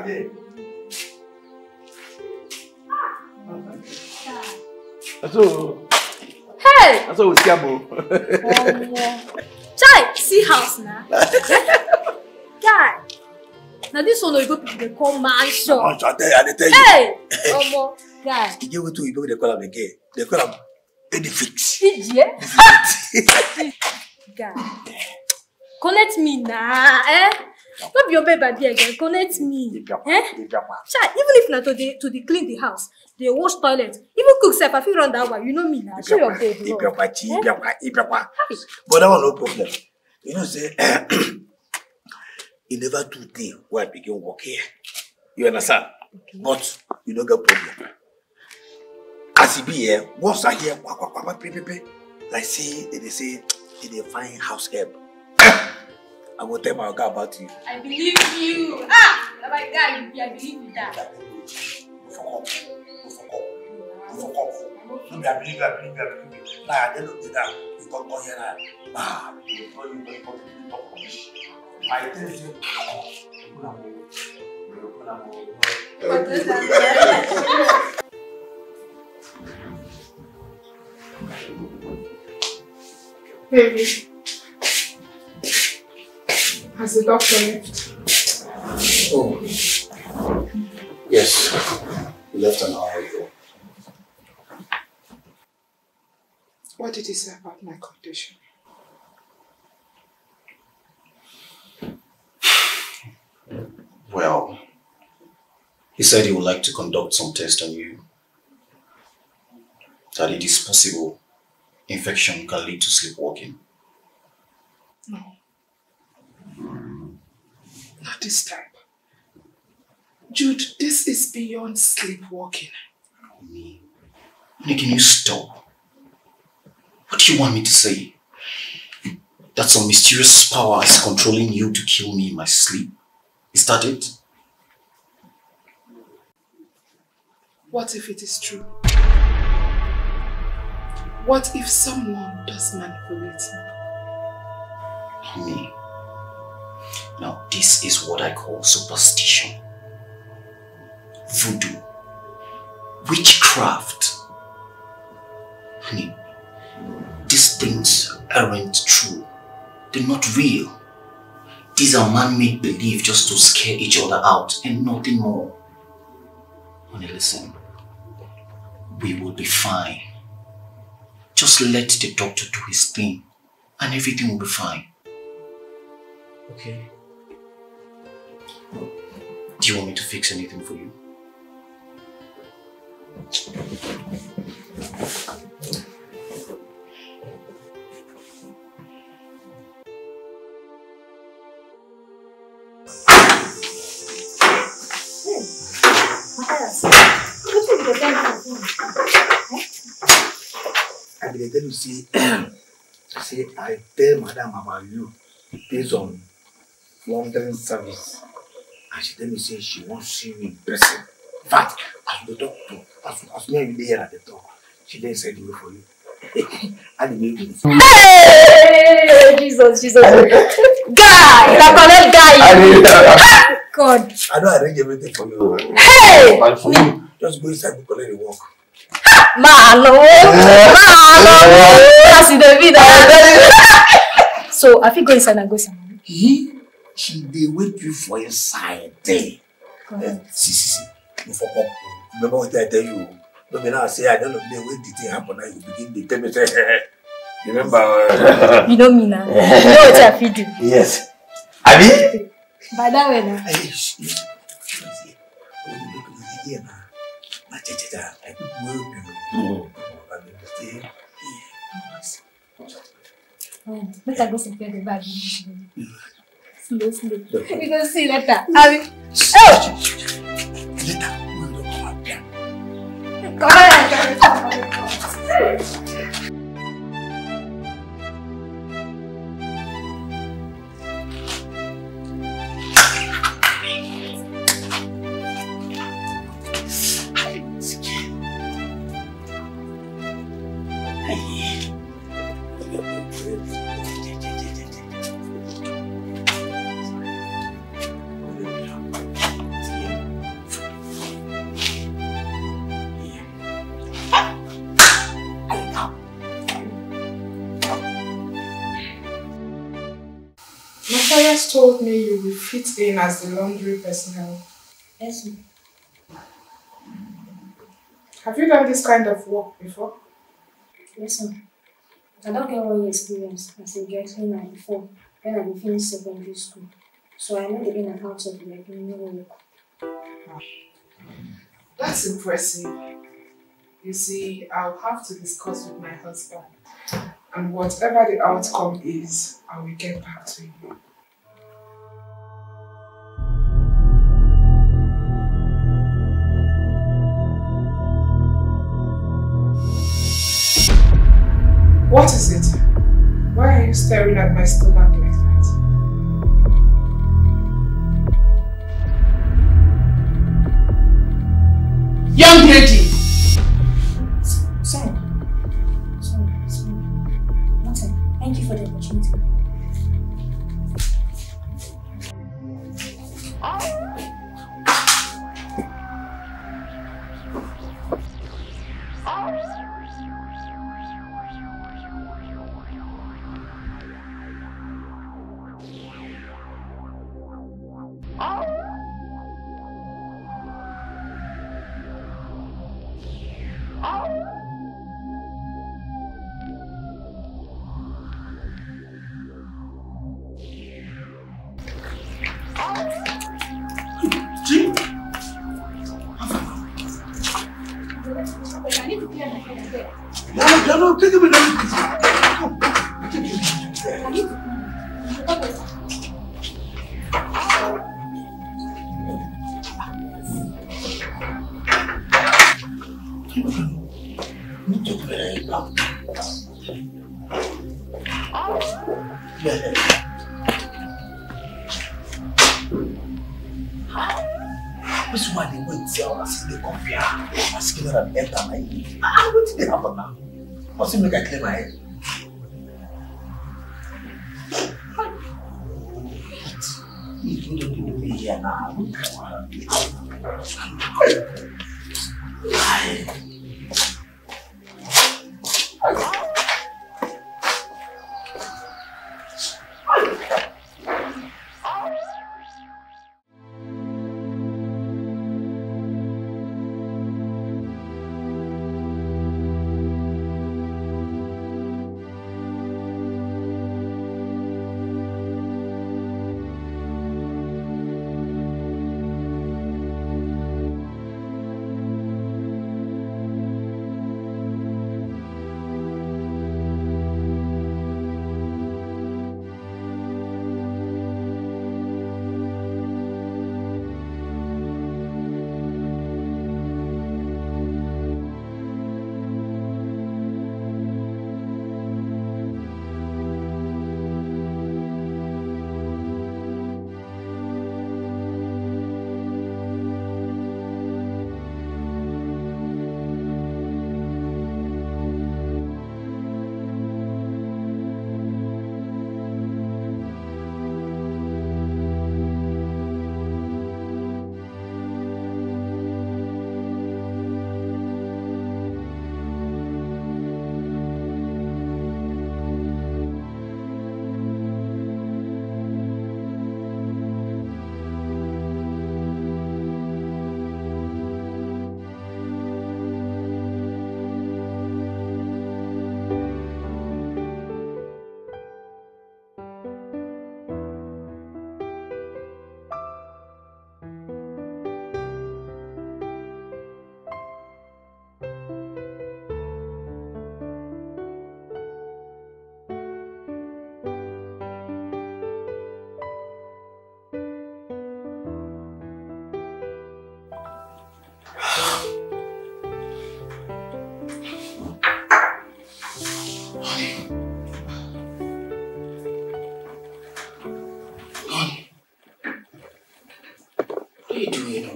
again. So, hey! That's what we scam. Chai, see house now. Guy. Now this one go they call mansion. I tell you, I tell you. Hey! Omo, guy. You get what to you they call them again. They call them edifice. Idiot. Guy. Connect me now, eh? no be your babe i be again. Connect me. Eh? sha even if na to dey to dey clean the house dey wash toilet even cook sef i fit run that one. You know me na show your babe love. ibiakwa ibiakwa but that one no problem. You know say e never too dey wey i begin work here. You understand? Okay. but you no get problem as e be here once i hear kwakwakwa pepepe like say they dey say they dey find house help i go tell my oga about you. I believe you. Ah, na my guy you be. I believe you. Fuck up. Fuck up. No be I believe you, I believe you, I believe you. At the end of the day, you come come here now. Ah, you go you go you go you talk rubbish. I tell you say, you go na. You go Baby. Has the doctor left? Oh. Yes. He left an hour ago. What did he say about my condition? Well, he said he would like to conduct some tests on you. That it is possible infection can lead to sleepwalking. No. Not this time. Jude, this is beyond sleepwalking. Me. Honey, can you stop? What do you want me to say? That some mysterious power is controlling you to kill me in my sleep? Is that it? What if it is true? What if someone does manipulate me? Me. Now, this is what I call superstition. Voodoo. Witchcraft. Honey, these things aren't true. They're not real. These are man-made beliefs just to scare each other out and nothing more. Honey, listen. We will be fine. Just let the doctor do his thing and everything will be fine. Okay. Do you want me to fix anything for you? I dey tell you say, say I tell madam about you based on London service. And she tell me say she wan see you in person. In fact, as we dey talk to, as, as me and you dey here at the talk, she dey send me for you. How the way you Hey, Jesus, Jesus. guy, na correct guy. God. I don arrange everything for you. Hey, Just go inside go collect the work. Man, oh, man, oh. As you dey be that. So I fit go inside and go money. He, she dey wait you for inside there. Eh, see, see, see. No for come. Remember what I tell you? No be now say I don't know the way the thing happen now you begin dey tell me say remember. Uh, You know me now. You know what I fit do. yes. Abi? By that way you. Na cha cha cha. I think we will be. I mean, stay here. Oh, Make I go prepare the bag. Slow, slow. You go see later. I will. Oh, Later, we will come up here. come on. Fit in as the laundry personnel. Yes. Have you done this kind of work before? Yes, ma'am. I don't get one year experience as a dry cleaner before when I finished secondary school. So I know the in and out of the cleaning work. That's impressive. You see, I'll have to discuss with my husband. And whatever the outcome is, I will get back to you. What is it? Why are you staring at my stomach like that? Young lady!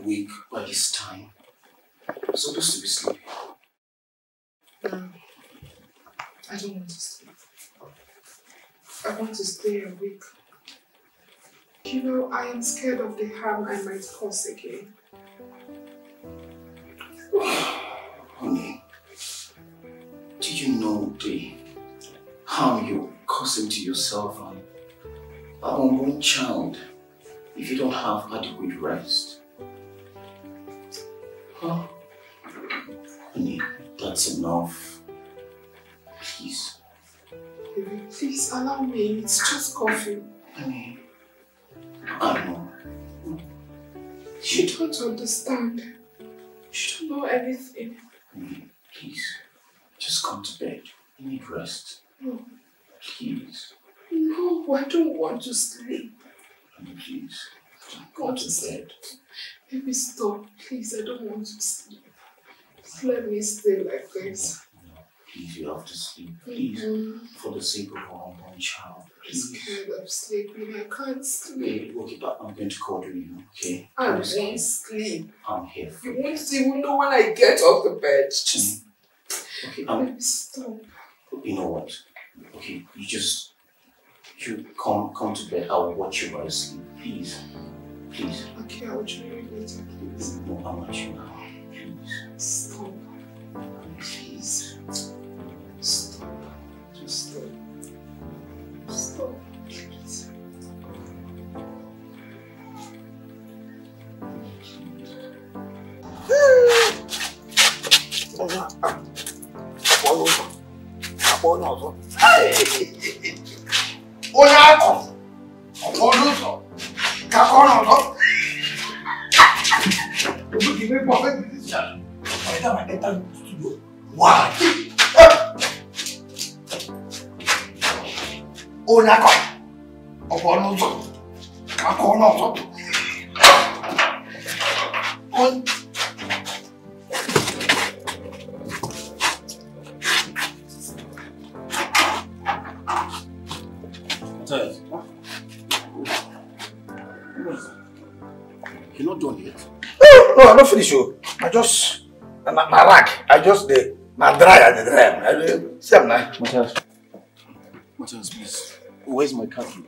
Awake by this time? I'm supposed to be sleeping. No. I don't want to sleep. I want to stay awake. You know, I am scared of the harm I might cause again. Honey, do you know the harm you're causing to yourself and our unborn child if you don't have adequate rest? That's enough. Please, Baby, please allow me. It's just coffee. honey. I know. You don't understand. You don't know anything. Honey, please, just come to bed. You need rest. No. Please, No, I don't want to sleep. honey, please. Go to bed. Baby, stop. Please, I don't want to sleep. Just let me stay like this. Please, you have to sleep. Please, Mm-hmm. for the sake of our unborn child. I'm Please. scared of sleeping. I can't sleep. Okay, okay, but I'm going to call you, okay? I I'm won't scared. sleep. I'm here for You you. won't even know when I get off the bed. Just Okay, um, baby, stop. you know what? Okay, you just you come come to bed. I will watch you while you sleep. Please, please. Okay, I will please. No. Please, Stop. please. Stop. Just. Stop. Dey see am na. Matthias. Matthias, please. Oh, Where's my car key?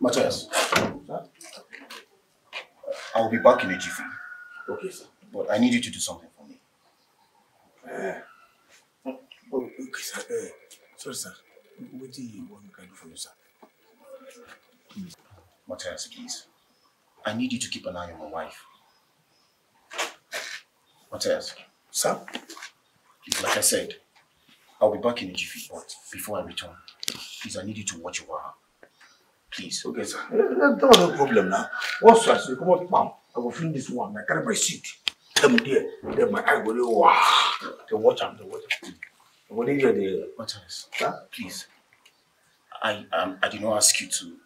Matthias. I will be back in a jiffy, okay sir. but I need you to do something for me. oh okay sir uh, sorry sir wetin you wan make i do for you sir. Matthias, please. I need you to keep an eye on my wife. What else? sir. like I said, I'll be back in a jiffy, but before I return, please, I need you to watch over her. Please. okay sir eh, eh, that one no problem na once as you comot pam i go finish this one i carry my seat tell me there then my eye go dey waa dey watch am dey watch am i go dey there dey. Matthias, Sir? please. I um, I did not ask you to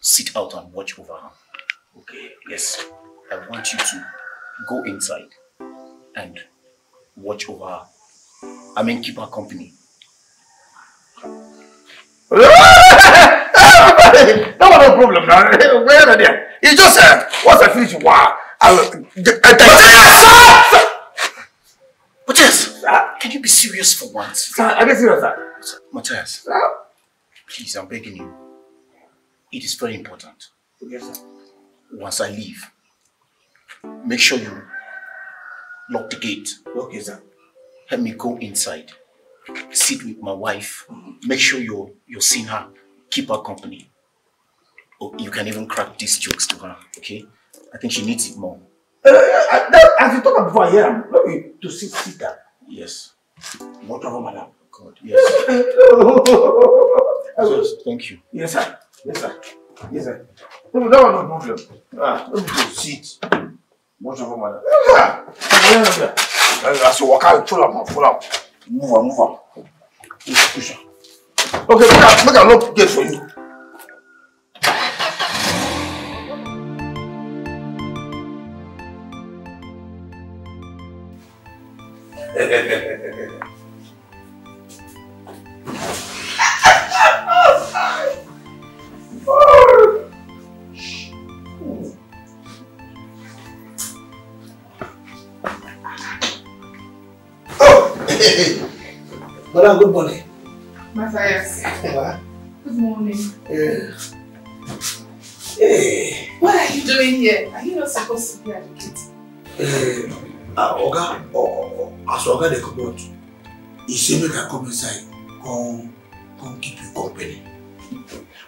sit out and watch over her. Okay Yes, I want you to go inside and watch over her. I mean, keep her company. that one no problem na where na there e just uh, once i finish waa i will i Matthias, can you be serious for once? sir i dey serious sir. Matthias, sir. please, I'm begging you. It is very important. Yes, sir. Once I leave, make sure you lock the gate. okay sir. Let me go inside, sit with my wife, make sure you're you're seeing her, keep her company. Oh, you can even crack these jokes to her, okay? I think she needs it more. Uh, that, as you talk before I hear be to sit sit down. Yes. Madam. God, yes. Yes, Thank you. yes, sir. Yes, sir. Yes, sir. No, that one no problem. Ah, no be to sit. Over madam. Yes, sir. Uh, As you walk out, pull am, pull am. Move am, move am. Okay, make make for you. madam, good morning. Matthias, good morning. Yeah. Hey. What are you doing here? Are you not supposed to be at the gate? Eh, ah, oga oh, as oga dey comot e say make i come inside come come keep you company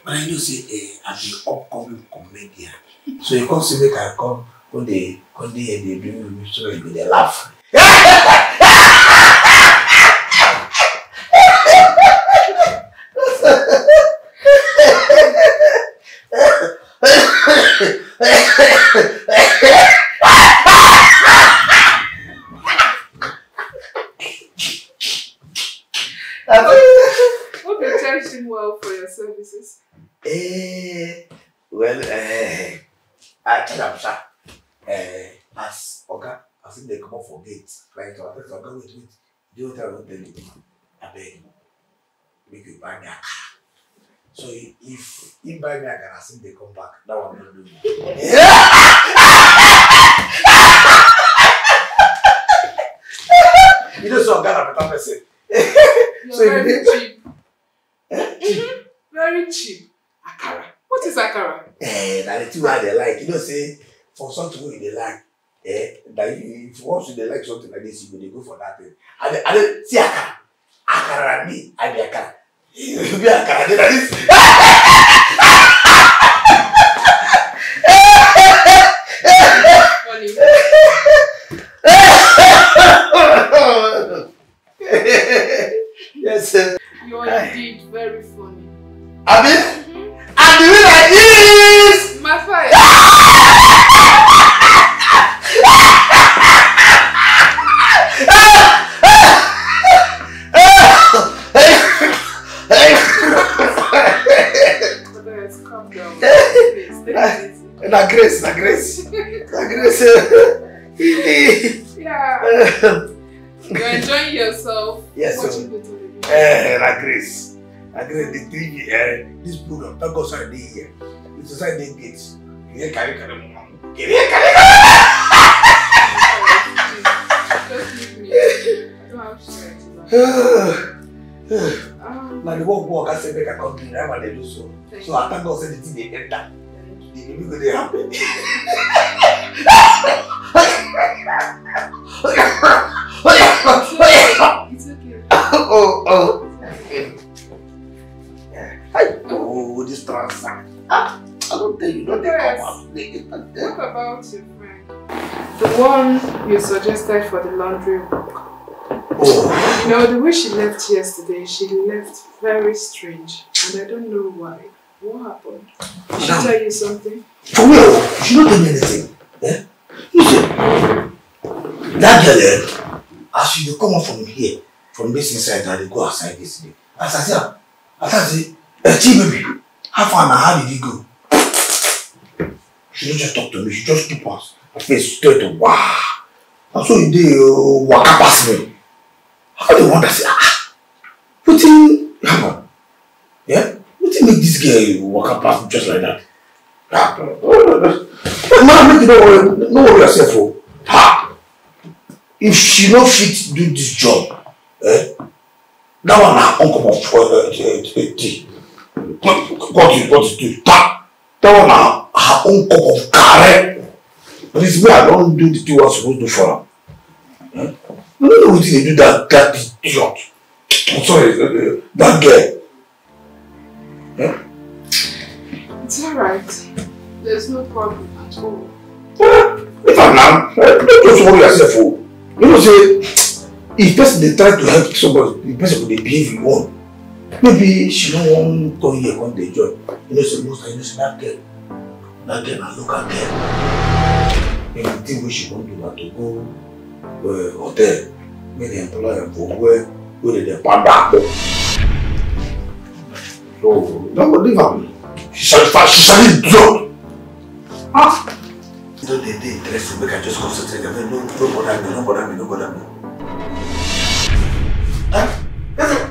but i know say eh, i be upcoming comedian so you come say make i come come dey come dey here dey do me so you go dey laugh. Hope you charged him well for your services. Eh, well, eh, I tell am sha. Eh, as oga, as if they come up for gate, oga wait wait, do you what I wan tell you? Abeg, make you buy me akara. So if if buy me akara, if they come back, that one no do me. you know so oga na better person. So you very did- cheap. Mhm. Very cheap. Akara. What is akara? Eh, na the thing wey I dey like. You know say for something wey you dey like, eh, that you, if once dey like something like this, you go dey go for that thing. Dey, I dey see akara, akara me, I be akara. You be akara, then na this. Yes, sir. You are indeed very funny. Abi, and the winner is. My fire. Na grace, na grace, na grace. Yeah. You're enjoying yourself. Yes, sir. Watching the television. Eh, na grace. Na grace the three eh, this program thank God say I dey here. The society dey gate. Kìnìún kárí kárí mu. Kìnìún kárí Just leave me. I don't have strength. kárí. Um, Na the work work I say make I come do na I dey do so. thank So I thank God say the thing dey enter. The go. It's okay. oh, oh. Hi. Oh, this transfer. Ah, I don't tell you, don't they come out. They get out there. What about your friend? The one you suggested for the laundry work. Oh, You know, the way she left yesterday, she left very strange. And I don't know why. What happened? Did she tell you something? for real, she don't tell me anything. Eh? Listen, that girl, eh, as she come out from here, from this inside, and they go outside this day. As I say, am, as I say, eh, Chi baby, how far now? How did you go? She don't just talk to me, she just keep her her face straight to wow. And so you dey uh, waka pass me. How dey wonder say, ah, wetin happen? Yeah? Make dis girl waka pass just like that? Ah, man, make you no worry, no worry yourself o. Ha! If she no fit do dis job, eh, that one na uncommon for uh, uh, tea. What you what you do? Ta! That one na her own cup of carry. But it's me I don do the thing wey I suppose do for am. Eh? I no know wetin dey do that that idiot. I'm sorry, that girl. Alright. There's no problem at all. if i'm now don't just worry yourself o you know say if person dey try to help somebody the person go dey behave you own maybe she no wan come here come dey join. You know say most times you know say that girl that girl na local girl. And the thing wey she wan do na to go uh, hotel. Make dem employ am for where wey dey dey akpo so no go leave am she sabi she sabi drug ah. Know, they, they interested, make I just concentrate. No, no bother me, no bother me, no bother me. Huh?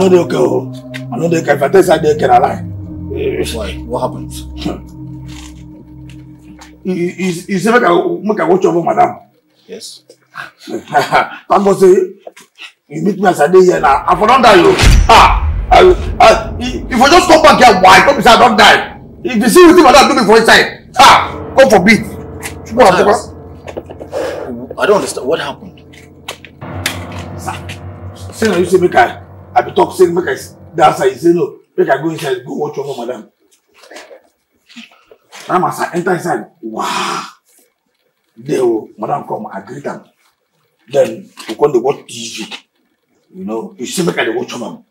I know they okay. oh. I know they can. If I tell you they can lie. Why? What happened? You, you, you say make I make I watch over madam. Yes. Thank God say you meet me as I dey here now. I for don die o. Ah, I, I, if I just come back here, why? Don't be say I don die. If you see wetin madam do me for inside, ah, God forbid. What Matthias, I don't understand. What happened? Say na you say make I, I be talk say make I dey outside. You say no, make I go inside go watch over madam. Madam as I enter inside, wow. There o, madam come, I greet am. Then we come dey watch TV. You know, you say make I dey watch am.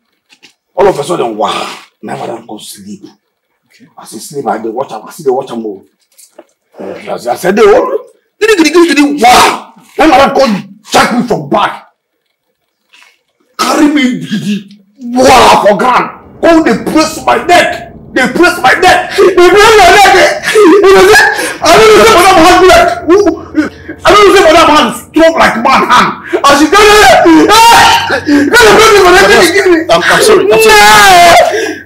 All of a sudden, wow, na madam come sleep. Okay. As he sleep, I dey watch am, I still dey watch am o. As I said, dey oh, gidi gidi gidi gidi, wow. Na madam come jack me from back. Carry me gidi. Wow for ground come dey press my neck. Dey press my neck. Dey press my neck eh you know say i no know say madam hand like i no know say madam hand strong like man hand. As she tell me eh? Eh come dey press me for neck. Give me. Give me I'm, I'm sorry. I'm sorry.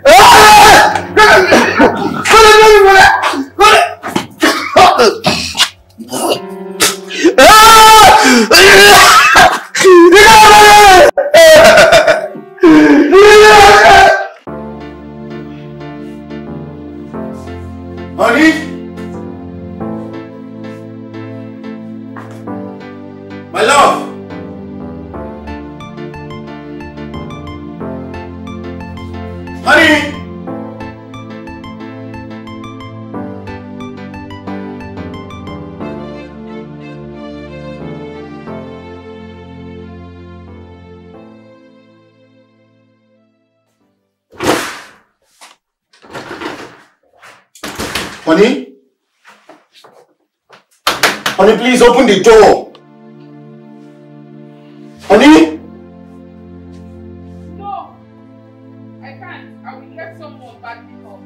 eh dey Honey? Please open the door. Honey? No, I can't. I will get someone back me up.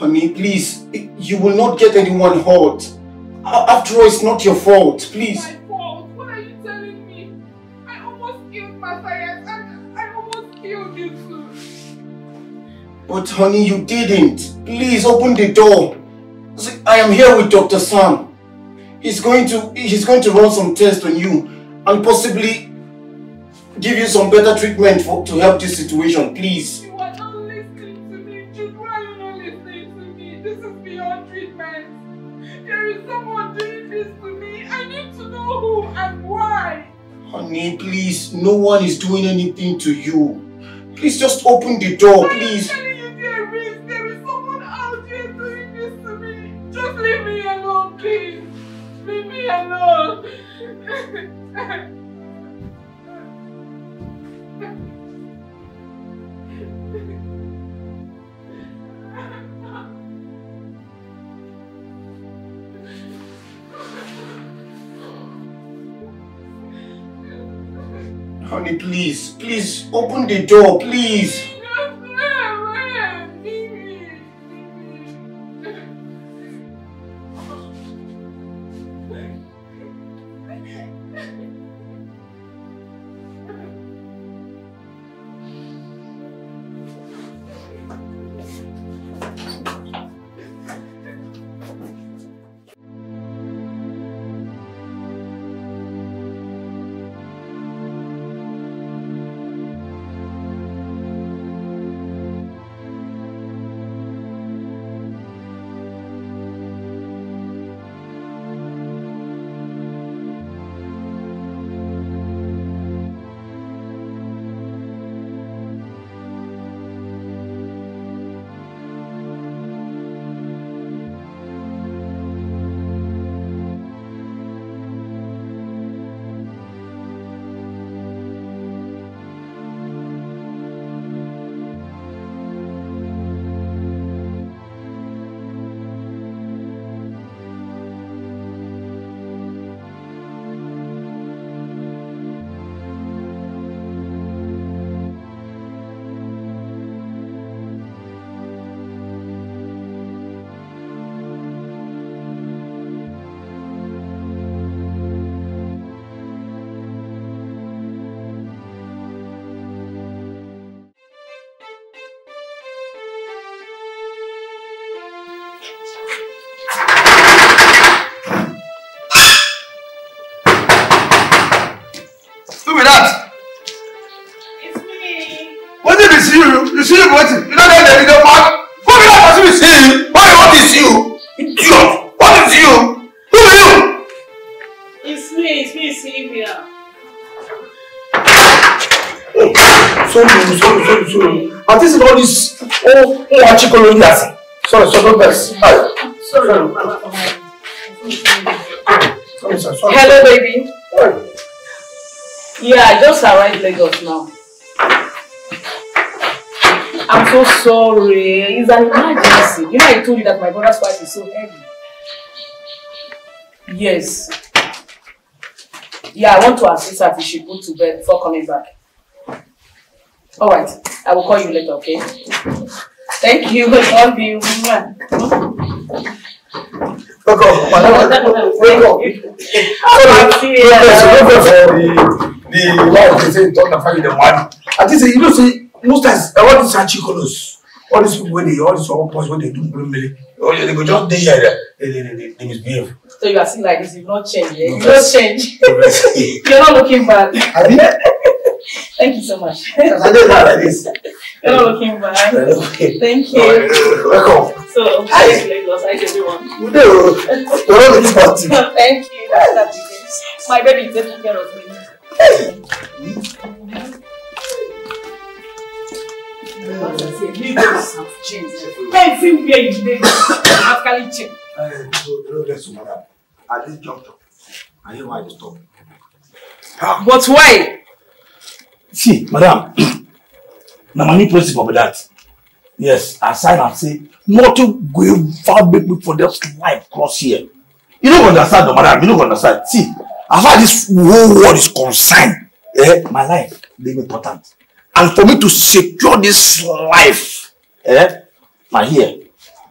Honey, please. You will not get anyone hurt. After all, it's not your fault. Please. My fault. What are you telling me? I almost killed Matthias and I almost killed you too. But honey, you didn't. Please open the door. I am here with Dr. Sam. He's going to he's going to run some tests on you and possibly give you some better treatment for to help this situation. Please. You are not listening to me. Jude, why are you not listening to me? This is beyond treatment. There is someone doing this to me. I need to know who and why. Honey, please. No one is doing anything to you. Please just open the door, please. Honey, please. Please open the door, please. Hi. Sorry, Sorry. Baba, for my- Sorry, sir, sorry. Hello, baby. Sorry. Yeah, I just arrived Lagos now. I'm so sorry. It's an emergency. You know, I told you that my brother's wife is so heavy. Yes. Yeah, I want to assist her till she put to bed before coming back. All right. I will call you later, okay? Thank you. I love you. Wake up, madam. Wake up. Sorry, later. no vex for the the wife dey say you don find the money. I think say you know say most times all these achikolos all these people wey dey all these small boys wey dey do mele oh they go just dey here dey dey dey dey misbehave. So you are still like this, you've not changed, eh? You've not changed. You're not looking bad. Thank you so much. I dey now like this. You're not looking bad. Okay. Thank you. Welcome. So, hi, Lagos. Hi, everyone. You dey o. You no look party. Thank you. That's that begins. My baby is taking care of me. Lagos have changed. Everywhere you dey, practically changed. No no o madam. At this juncture, I hear why I dey stop. But why? See madam na my new principle be that. Yes aside am say nothing go ever make me for this life cross here. You no go understand no madam. You no go understand. See as far as this whole world is concerned eh? My life dey important. And for me to secure this life eh? Na here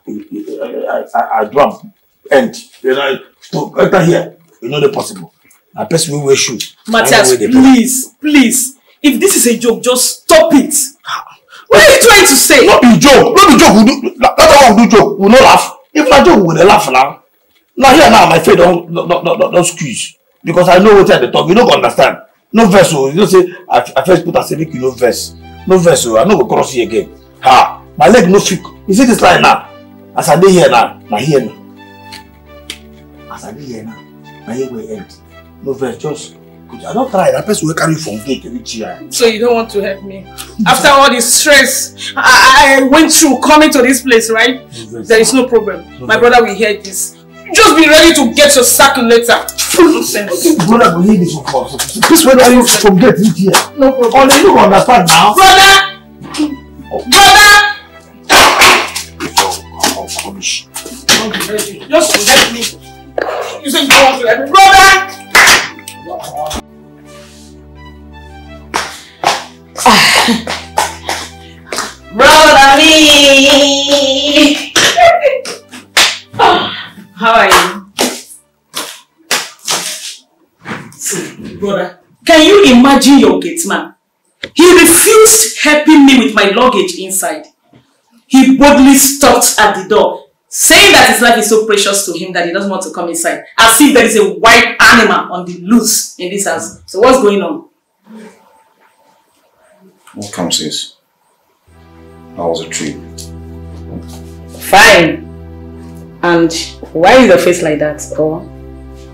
i i i do am end. You know to enter here e no dey possible. Na person wey wear shoe na him Matthias, wey dey pay. please, please. If this is a joke, just stop it. What are you trying to say? no be joke no be joke we do that one we do joke we no laugh. If na joke we dey laugh now na here now my face don don don don don squeeze. Because i know wetin i dey talk you go understand. No vex o you know say i i first put am say make you no vex o i no go cross you again. Ha my leg no fit you see this line now as i dey here now na here now as i dey here now na here wey end. No vex just i don try na person wey carry from gate reach here. So you don't want to help me? After all the stress I, I went through coming to this place, right? Vex. There is no problem. No My brother will hear this. Just be ready to get your sack later. Nonsense. brother go hear this for for this carry you from gate reach here. No problem. Oh, you understand now. Brother! Brother! Oh, rubbish. Don't ready. Just help me. You say you don't want to help me. Brother! Brother me! How are you? Brother, can you imagine your gate man? He refused helping me with my luggage inside. He boldly stopped at the door, saying that his life is so precious to him that he doesn't want to come inside, as if there is a wild animal on the loose in this house. So what's going on? What comes is, how was the trip? Fine. And why is your face like that? Or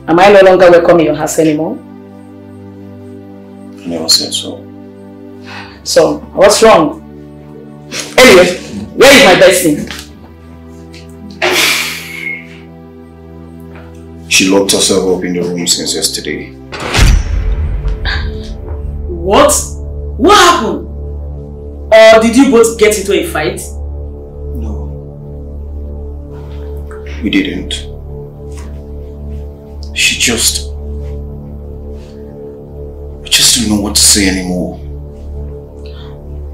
am I no longer welcome in your house anymore? I never said so. So, what's wrong? Anyway, where is my bestie? She locked herself up in the room since yesterday. What? What happened? Or did you both get into a fight? No. We didn't. She just. I just don't know what to say anymore.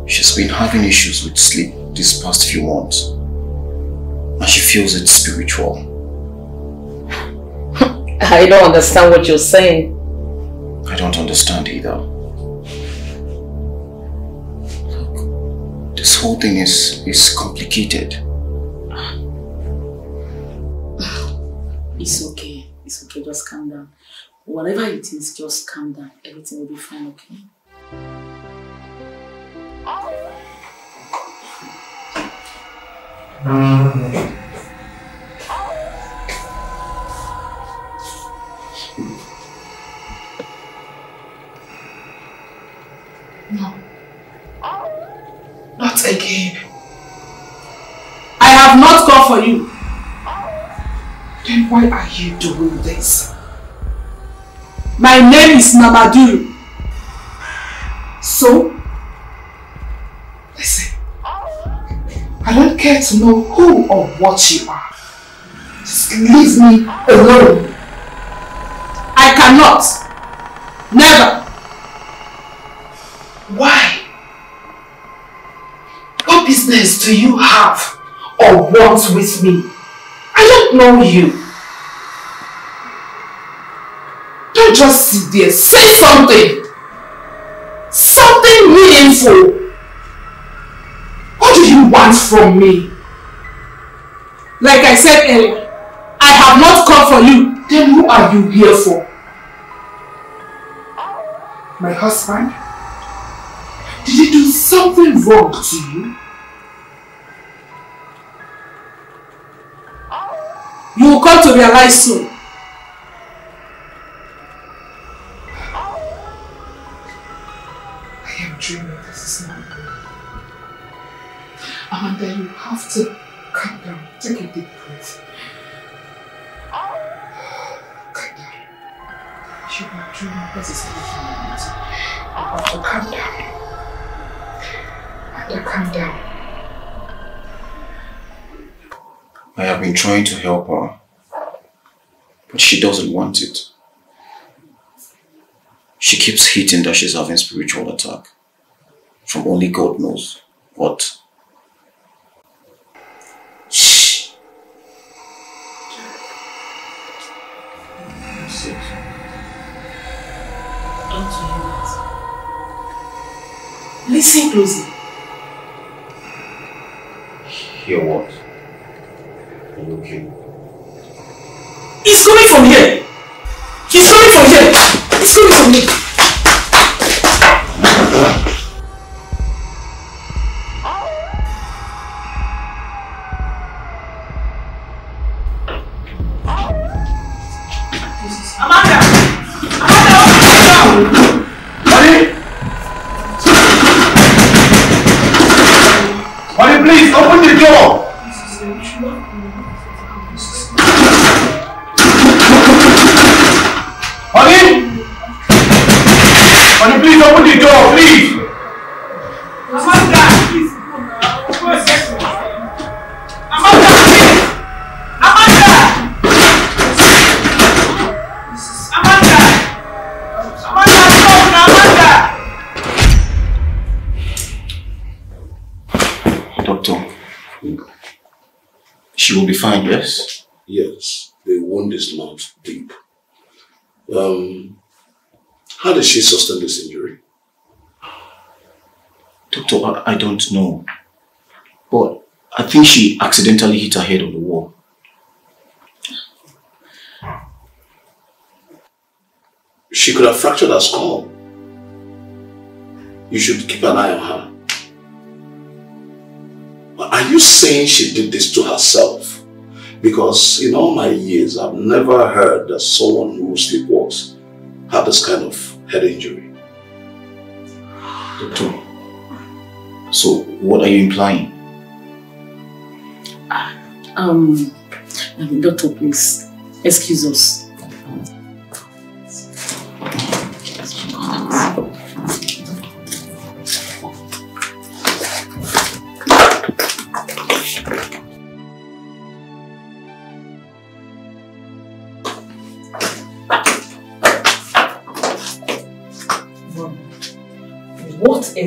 She's been having issues with sleep these past few months. And she feels it's spiritual. I don't understand what you're saying. I don't understand either. This whole thing is is complicated. It's okay. It's okay. Just calm down. Whatever it is, just calm down. Everything will be fine, okay? No. Not again. I have not come for you. Then why are you doing this? My name is Namadu. So, Listen. I don't care to know who or what you are. Just leave me alone. I cannot. Never. Why? Business do you have or want with me? I don't know you. Don't just sit there. Say something. Something meaningful. What do you want from me? Like I said earlier, I have not come for you. Then who are you here for? My husband? Did he do something wrong to you? You will come to realize soon. I am dreaming. This is not good. Amanda, you have to calm down. Take a deep breath. Calm down. You are dreaming. This is not good. You have to calm down. Amanda, calm down. I have been trying to help her, but she doesn't want it. She keeps hitting that she's having spiritual attack from only God knows what. Shh. Don't you hear that? Listen closely. Hear what? I, I don't know. But I think she accidentally hit her head on the wall. She could have fractured her skull. You should keep an eye on her. Are you saying she did this to herself? Because in all my years, I've never heard that someone who sleepwalks had this kind of head injury. Doctor, so what are you implying? Um, um, doctor, please, excuse us.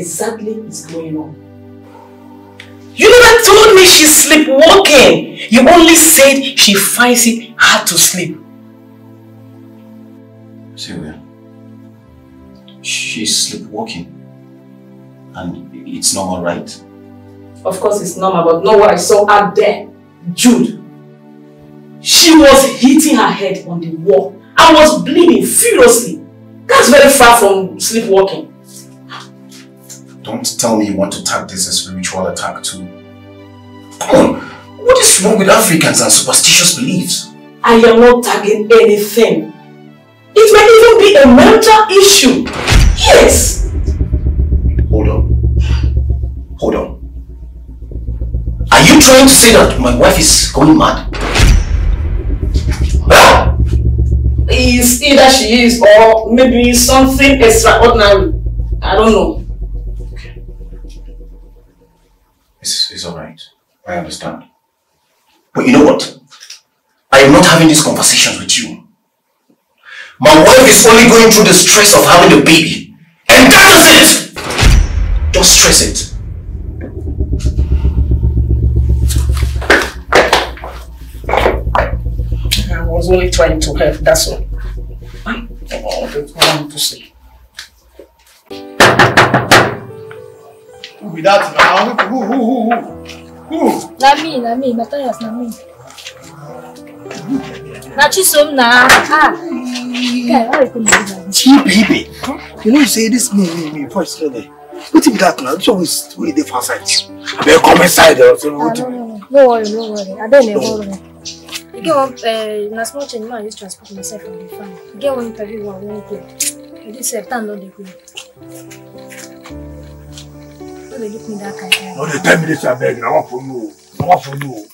Exactly is going on? You never told me she's sleepwalking. You only said she finds it hard to sleep. Sylvia, she's sleepwalking. And it's normal, right? Of course it's normal, but not what I saw out there. Jude. She was hitting her head on the wall I was bleeding furiously. That's very far from sleepwalking. Don't tell me you want to tag this as spiritual attack too. Come on, what is wrong with Africans and superstitious beliefs? I am not tagging anything. It may even be a mental issue. Yes. Hold on. Hold on. Are you trying to say that my wife is going mad? Huh? It's either she is or maybe something extraordinary. I don't know. It's, it's alright. I understand. But you know what? I am not having these conversations with you. My wife is only going through the stress of having a baby. And that is it! Don't stress it. I was only trying to help, that's all. I don't want to say. Who be that now? Who, who, who, who? Who? Na me, na me, Matthias, na me. Na Chisom na. Ah. Guy, how you come that? Gee, baby. You know you say this me, me, me, you say that. What be that now? One is way dey for side. Abeg come inside. uh, Ah, no, no, no. No worry, no worry. I don't know worry. You get one, uh, na small change, man, I use transport myself from the farm. You get one interview, one won't go. I did say, time not dey go. No dey look me that kind of No dey tell me this abeg. Na one for you. o. Na one for you. o.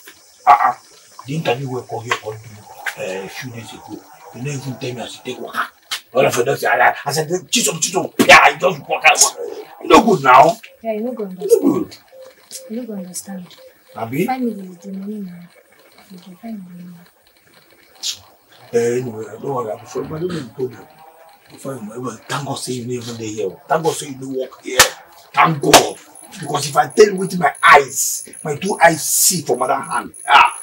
Ah ah. The interview wey come here come do uh, a few days ago. You no even tell me as you take waka. All of a sudden say, I I said, chisom chisom. Yeah, you just waka. You no good now. Yeah, you no go You no understand. good. You no go understand. Abi? Family is the money now. You dey find money now. Eh, anyway, I don't worry. I don't know the problem. Before you ever, thank God say you no even dey here. Thank God say you no work here. Thank God. Because if I tell wetin my eyes, my two eyes see from other hand, ah,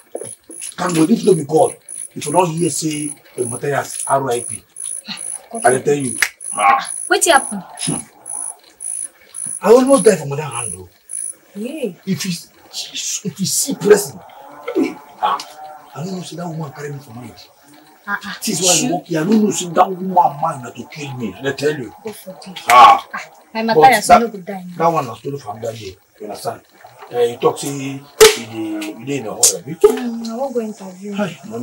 thank God, if no be God, if you don hear say the Matthias RIP, I dey tell you, ah, Wetin happen? I almost die from other hand o. Yeah. If you if you see person, ah, I no know say that woman carry me for mind. Ah ah. This is why I walk here. I no know say that woman mind na to kill me. I dey tell you. Go it. Ah. My Matthias, that- you no go die now. That one na story from that day. You understand? Uh, you talk say you dey you dey in a hurry. abi? Mm, I wan go interview. Hi, o.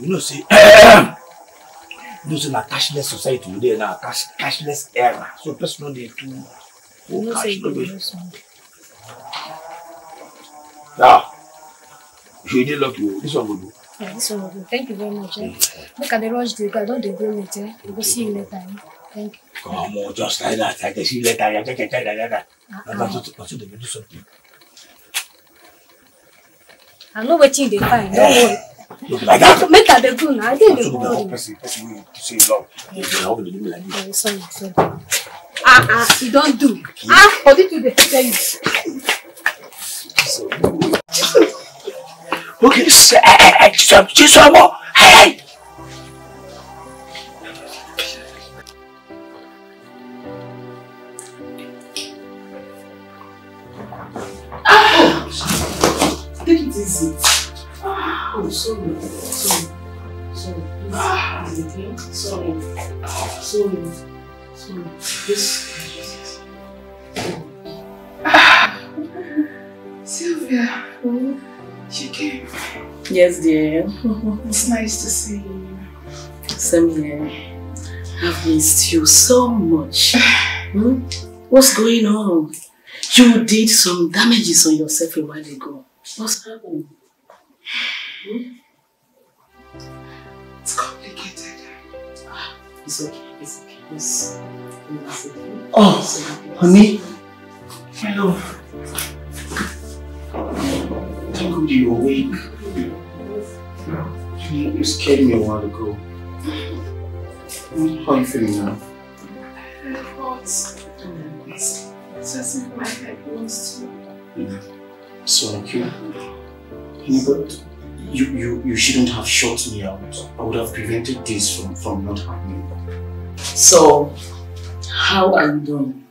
You know say you know say na cashless society we dey now, cash cashless era. So person no dey too You go cash you no be. Yeah. You dey lucky o. This one go do. Yeah, this one will do. Thank you very much. Eh? Make I dey rush go. I don dey go late. Eh? We go see you later. Eh? Thank you. Come on, just like that. I can see later. Yeah, yeah, yeah, yeah, yeah, yeah. Ah, Na ah. so na so dey do something. I know wetin you dey find. No worry. Look like that. Make I dey go now. I dey Na dey so dey go. help person, person wey you say you love. You dey help dey do me like this. Eh, sorry, sorry. Ah ah, you don do. Ah, body too dey tell you. Okay, so, eh, eh, eh, just, just one more. Hey, hey. It. Oh, sorry. Sorry. Sorry. Please, okay? Sorry. Sorry. Sorry. Sylvia, you came. Yes, dear. It's nice to see you. Same here. I've missed you so much. Hmm? What's going on? You did some damages on yourself a while ago. What's happened? It's complicated. It's okay. It's okay. It's, it's okay. Oh, It's okay. honey. My love. Thank God you're awake. You you scared me a while ago. Hmm, How are you feeling now? But it's if my head wants to. So like you. But you, you, you shouldn't have shot me out. I would have prevented this from, from not happening. So, how are you doing?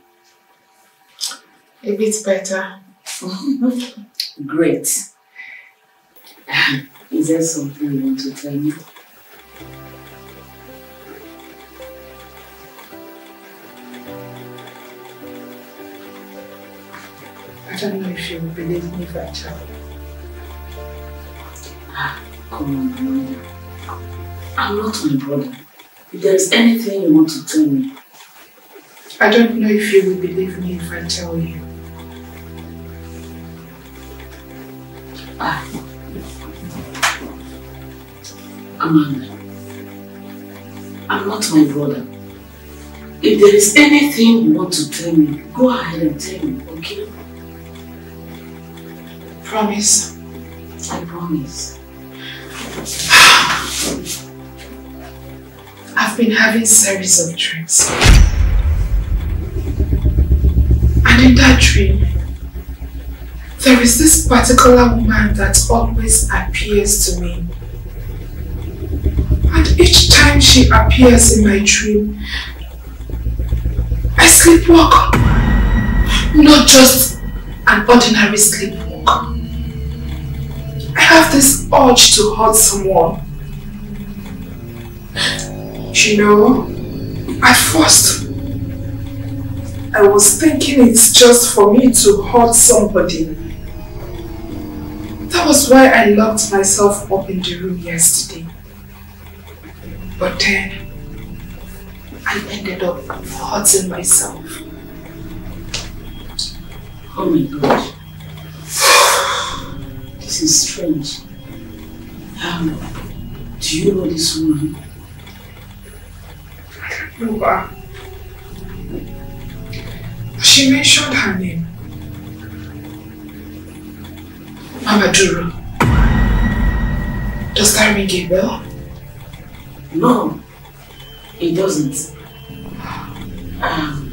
A bit better. Great. Is there something you want to tell me? I don't know if you will believe me if I tell you. Come on, Amanda. I'm not my brother. If there is anything you want to tell me, I don't know if you will believe me if I tell you. ah. Amanda, I'm not my brother. If there is anything you want to tell me, go ahead and tell me, okay? I promise. I promise. I've been having series of dreams. And in that dream, there is this particular woman that always appears to me. And each time she appears in my dream, I sleepwalk. Not just an ordinary sleepwalk. Have this urge to hurt someone. You know, at first, I was thinking it's just for me to hurt somebody. That was why I locked myself up in the room yesterday. But then, I ended up hurting myself. Oh my god. This is strange. Um, do you know this woman? No, uh, she mentioned her name. Mama Duro. Does that ring a bell? No, it doesn't. Um,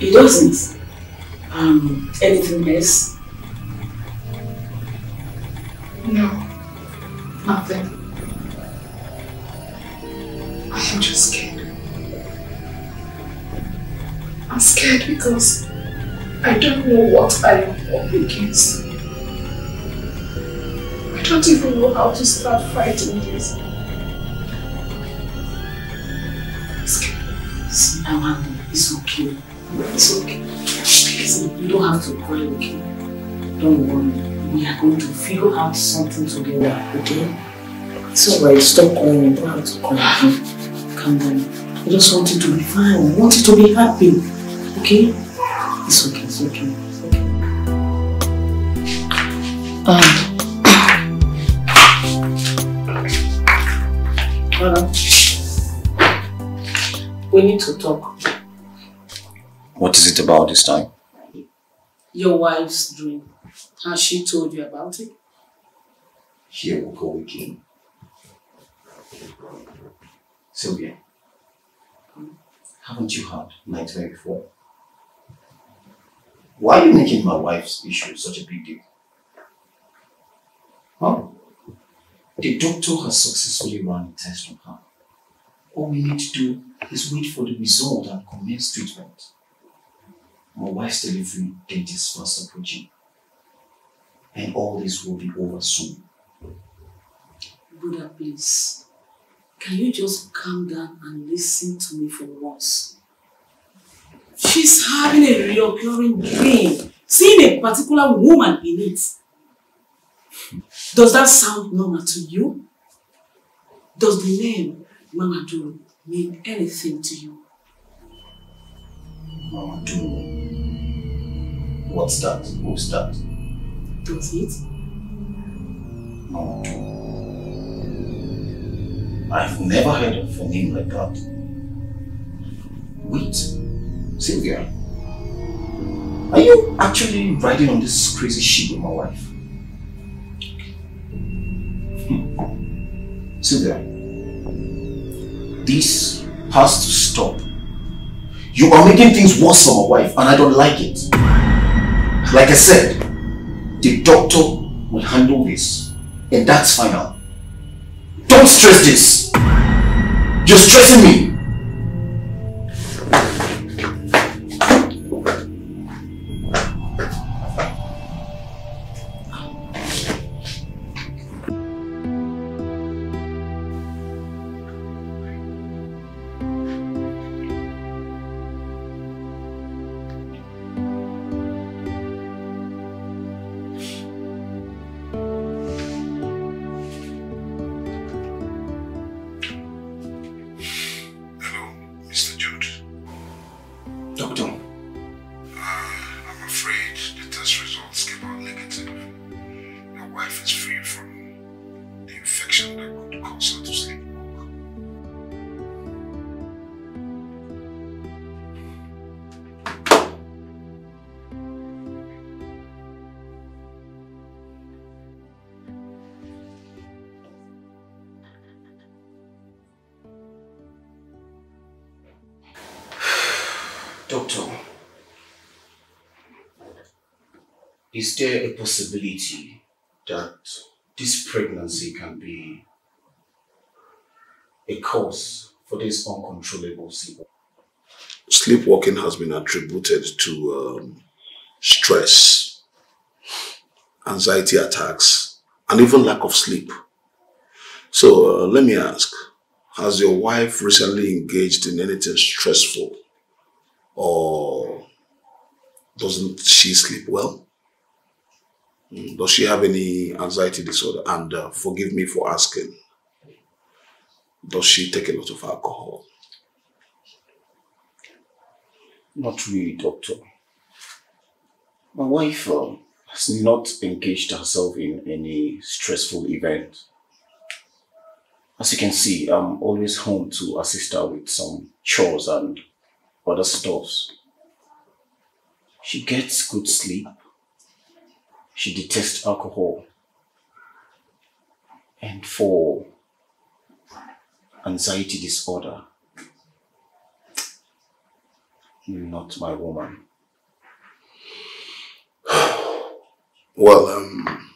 it doesn't. Um, anything else? No, nothing. I am just scared. I'm scared because I don't know what I am up against. I don't even know how to start fighting this. I'm scared. See, Amanda, it's okay. It's okay. Listen, you don't have to cry, okay? Don't worry. We are going to figure out something together, okay? It's alright, stop crying. You don't have to cry, okay? Calm down. I just want you to be fine. I want you to be happy, okay? It's okay, it's okay. It's okay. Um, We need to talk. What is it about this time? Your wife's dream. Has she told you about it? Here we go again. Sylvia, haven't you had nightmare before? Why are you making my wife's issue such a big deal? Huh? The doctor has successfully run a test on her. All we need to do is wait for the result and commence treatment. My wife's delivery date is fast approaching. And all this will be over soon. Buddha, please. Can you just calm down and listen to me for once? She's having a recurring dream, seeing a particular woman in it. Does that sound normal to you? Does the name Mama Duro mean anything to you? Mama Duro. What's that? Who's that? Does it? Duro. I've never heard of a name like that. Wait, Sylvia. Are you actually riding on this crazy ship with my wife? Hmm. Sylvia, this has to stop. You are making things worse for my wife and I don't like it. Like I said, the doctor will handle this and that's final. Don't stress this. You're stressing me. Is there a possibility that this pregnancy can be a cause for this uncontrollable sleep? Sleepwalking has been attributed to um, stress, anxiety attacks, and even lack of sleep. So uh, let me ask, has your wife recently engaged in anything stressful? Or doesn't she sleep well? Mm, Does she have any anxiety disorder? And uh, forgive me for asking, does she take a lot of alcohol? Not really, doctor. My wife um, has not engaged herself in any stressful event. As you can see, I'm always home to assist her with some chores and other stuffs. She gets good sleep. She detests alcohol. And for anxiety disorder, not my woman. Well, um,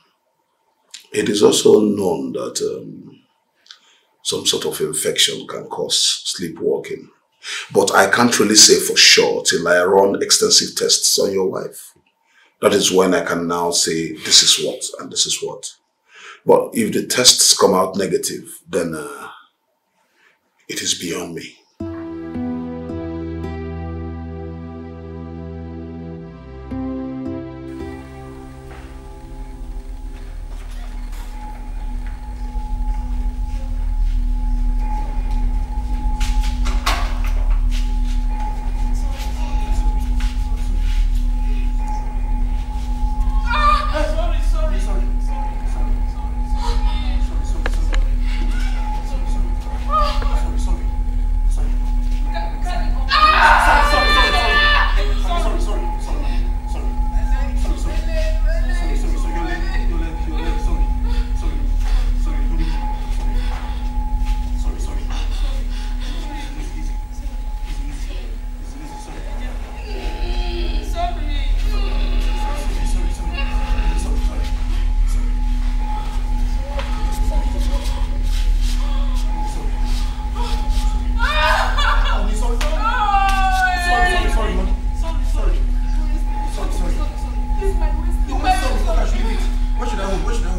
it is also known that um, some sort of infection can cause sleepwalking. But I can't really say for sure till I run extensive tests on your wife. That is when I can now say this is what and this is what. But if the tests come out negative, then uh, it is beyond me. Ay,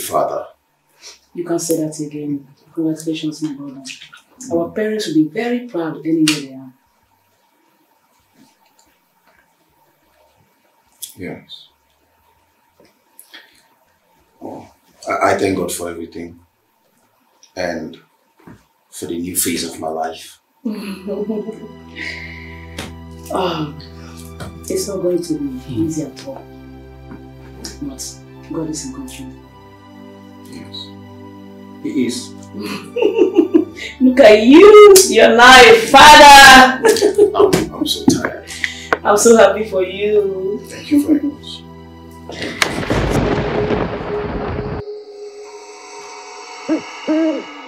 father. You can say that again. Congratulations, my brother. Our parents will be very proud anywhere they are. Yes. Oh, I, I thank God for everything. And for the new phase of my life. oh, it's not going to be easy at all. But God is in control. Yes. He is. Look at you! You're now a father! I'm, I'm so tired. I'm so happy for you. Thank you very much. Give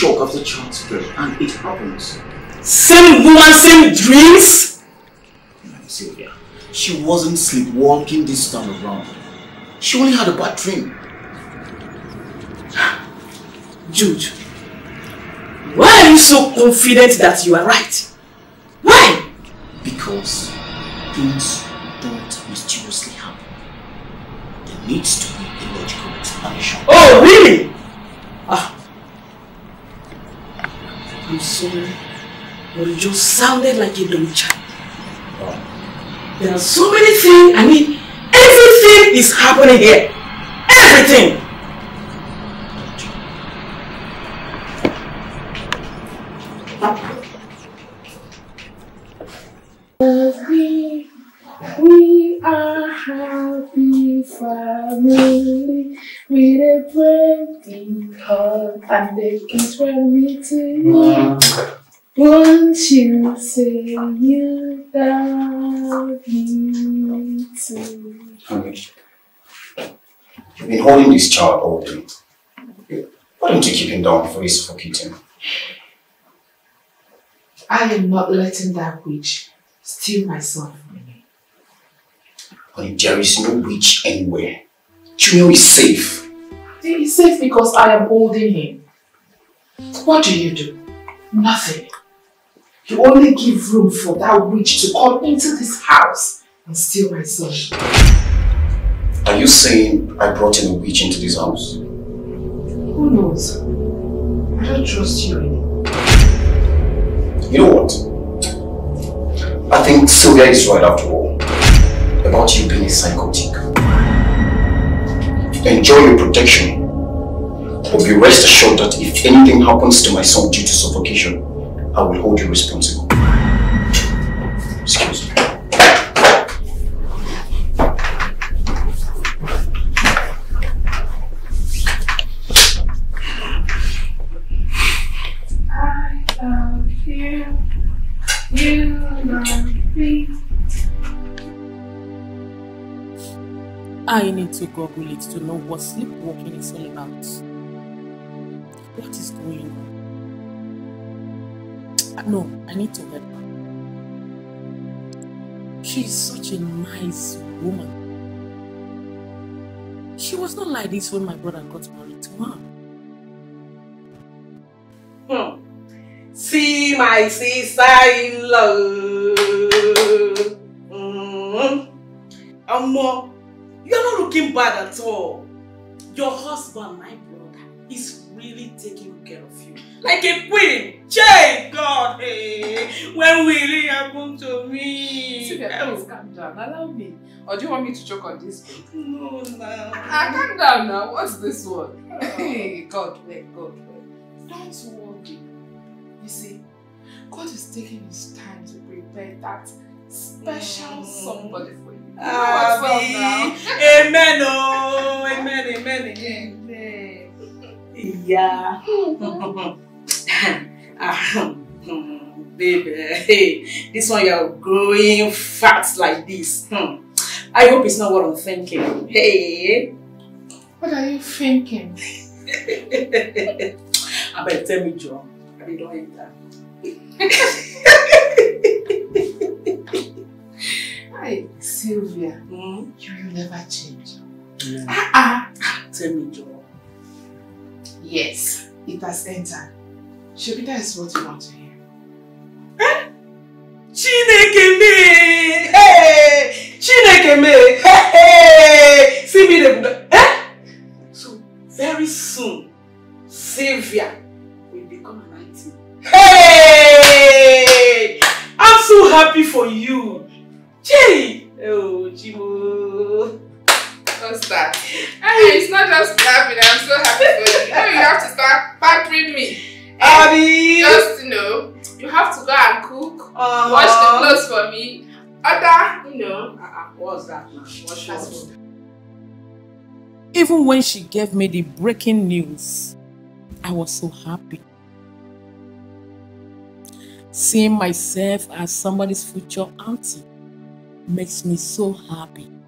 just in shock after childbirth, and it happens. Same woman, same dreams? Sylvia, she wasn't sleepwalking this time around. She only had a bad dream. Jude, why are you so confident that you are right? Why? Because things don't mysteriously happen. There needs to be a logical explanation. Oh, really? Ah. I'm sorry, but you just sounded like a dumb child. There are so many things, I mean, everything is happening here. Everything! We, we are happy family with a breaking heart and the kids from me to you. Won't you say you love me too? Honey, you've been holding this child all day. Why don't you keep him down before he's suffocating? I am not letting that witch steal my son there is no witch anywhere. You is safe. He is safe because I am holding him. What do you do? Nothing. You only give room for that witch to come into this house and steal my son. Are you saying I brought in a witch into this house? Who knows? I don't trust you anymore. You know what? I think Sylvia is right after all. About you being a psychotic. Enjoy your protection. But be rest assured that if anything happens to my son due to suffocation, I will hold you responsible. Excuse me. I need to Google it to know what sleepwalking is all about. What is going on? No, I need to help her. She's such a nice woman. She was not like this when my brother got married to her. Hmm. See my sister in. Mm. Amo, you're not looking bad at all. Your husband, my brother, is really taking care of you. Like a queen. Jay, God, hey. When will it happen to me? Sylvia, please calm down. Allow me. Or do you want me to choke on this food? No, no. Ah, calm down now. What's this one? Hey, God, wait, God, wait. Don't worry. You see, God is taking his time to prepare that special Mm. somebody for you. You Abi. what's up now? Amen, oh, amen, amen, amen. Yeah. Baby, hey, this one you're growing fat like this. Hmm. I hope it's not what I'm thinking. Hey. What are you thinking? I better tell me, John. I mean, don't enter. Hi, Sylvia. Hmm? You will never change. Ah, ah. Tell me, John. Yes, it has entered. Should that is what you want to hear. Chineke me! Hey! Chineke me! Hey! hey. See me the eh? So very soon, Sylvia will become an auntie. Hey! I'm so happy for you. Jay! Oh, Jimo. What's that? Hey, it's not just happy. I'm so happy for you. You know you have to start pampering me. Abby! Just you know, you have to go and cook, Uh-huh. wash the clothes for me. Other, you know, Uh-uh. What's that now? What's that's that? Even when she gave me the breaking news, I was so happy. Seeing myself as somebody's future auntie makes me so happy.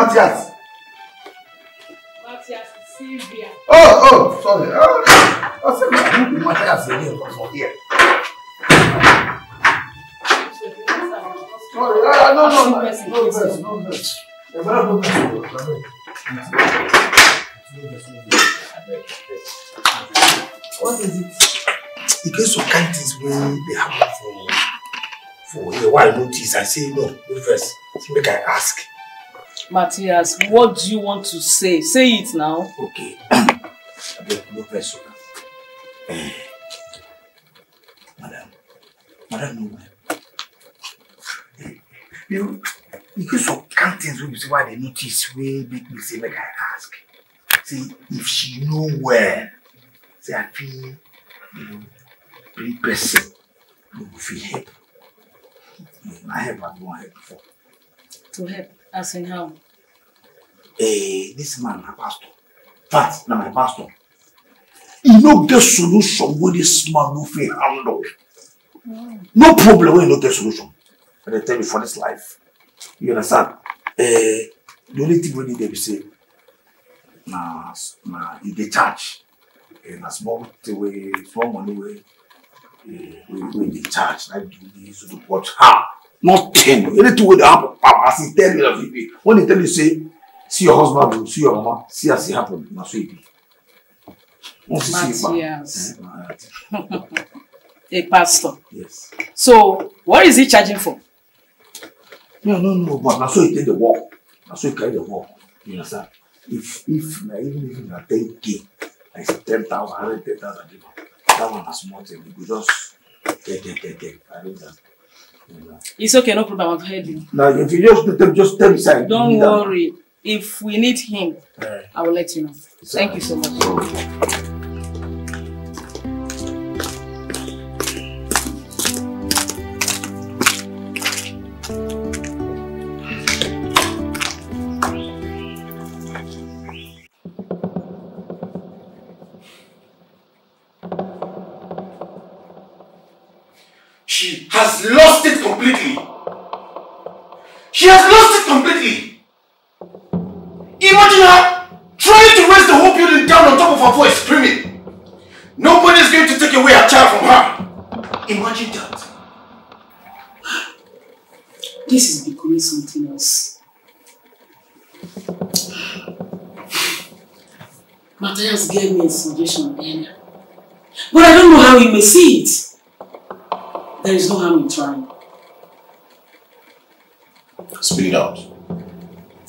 Matthias. Matthias, Sylvia. Oh, oh, sorry. Oh, I said, I hope Matthias was for here. Sorry, ah, no, no, no, no, verse, no, verse. Eh, brother, no, verse, no, verse, no, verse. What is it? E get some kind things wey dey happen for for wey I notice. I say no, no verse. Make I ask. Matthias, what do you want to say? Say it now. Okay. Abeg, no verse o. Eh, Madam, madam no. Eh, You e some kind things wey be say I dey notice wey make me say make I ask. Say if she know well, say I fit you know bring person wey go fit help. Eh, Na help I wan help before. To help. As in how? eh, this man na pastor. Fact, na my pastor. E no get solution wey this man no fit handle. No problem wey e no get solution. I dey tell you for this life. You understand? Eh, the only thing wey dey there be say na na e dey charge. Eh, na small thing wey small money wey eh, wey wey dey charge na do this do but how nothing anything wey dey happen pam as e tell you as e be when e tell you say see your husband o see your mama see as e happen na so e be once you see pam Matthias. eh, na. A pastor. yes So, what is he charging for? no no no but na so e take dey work na so e carry dey work you understand if if na even if na ten k like ten thousand hundred ten thousand give am that one na small thing you go just get get get get arrange am. It's okay, no problem. I've heard you. Now, if you just tell, just tell me. Don't worry. If we need him, Eh, I will let you know. Thank you so much. Matthias gave me a suggestion earlier. But I don't know how he may see it. There is no harm in trying. Speak it out.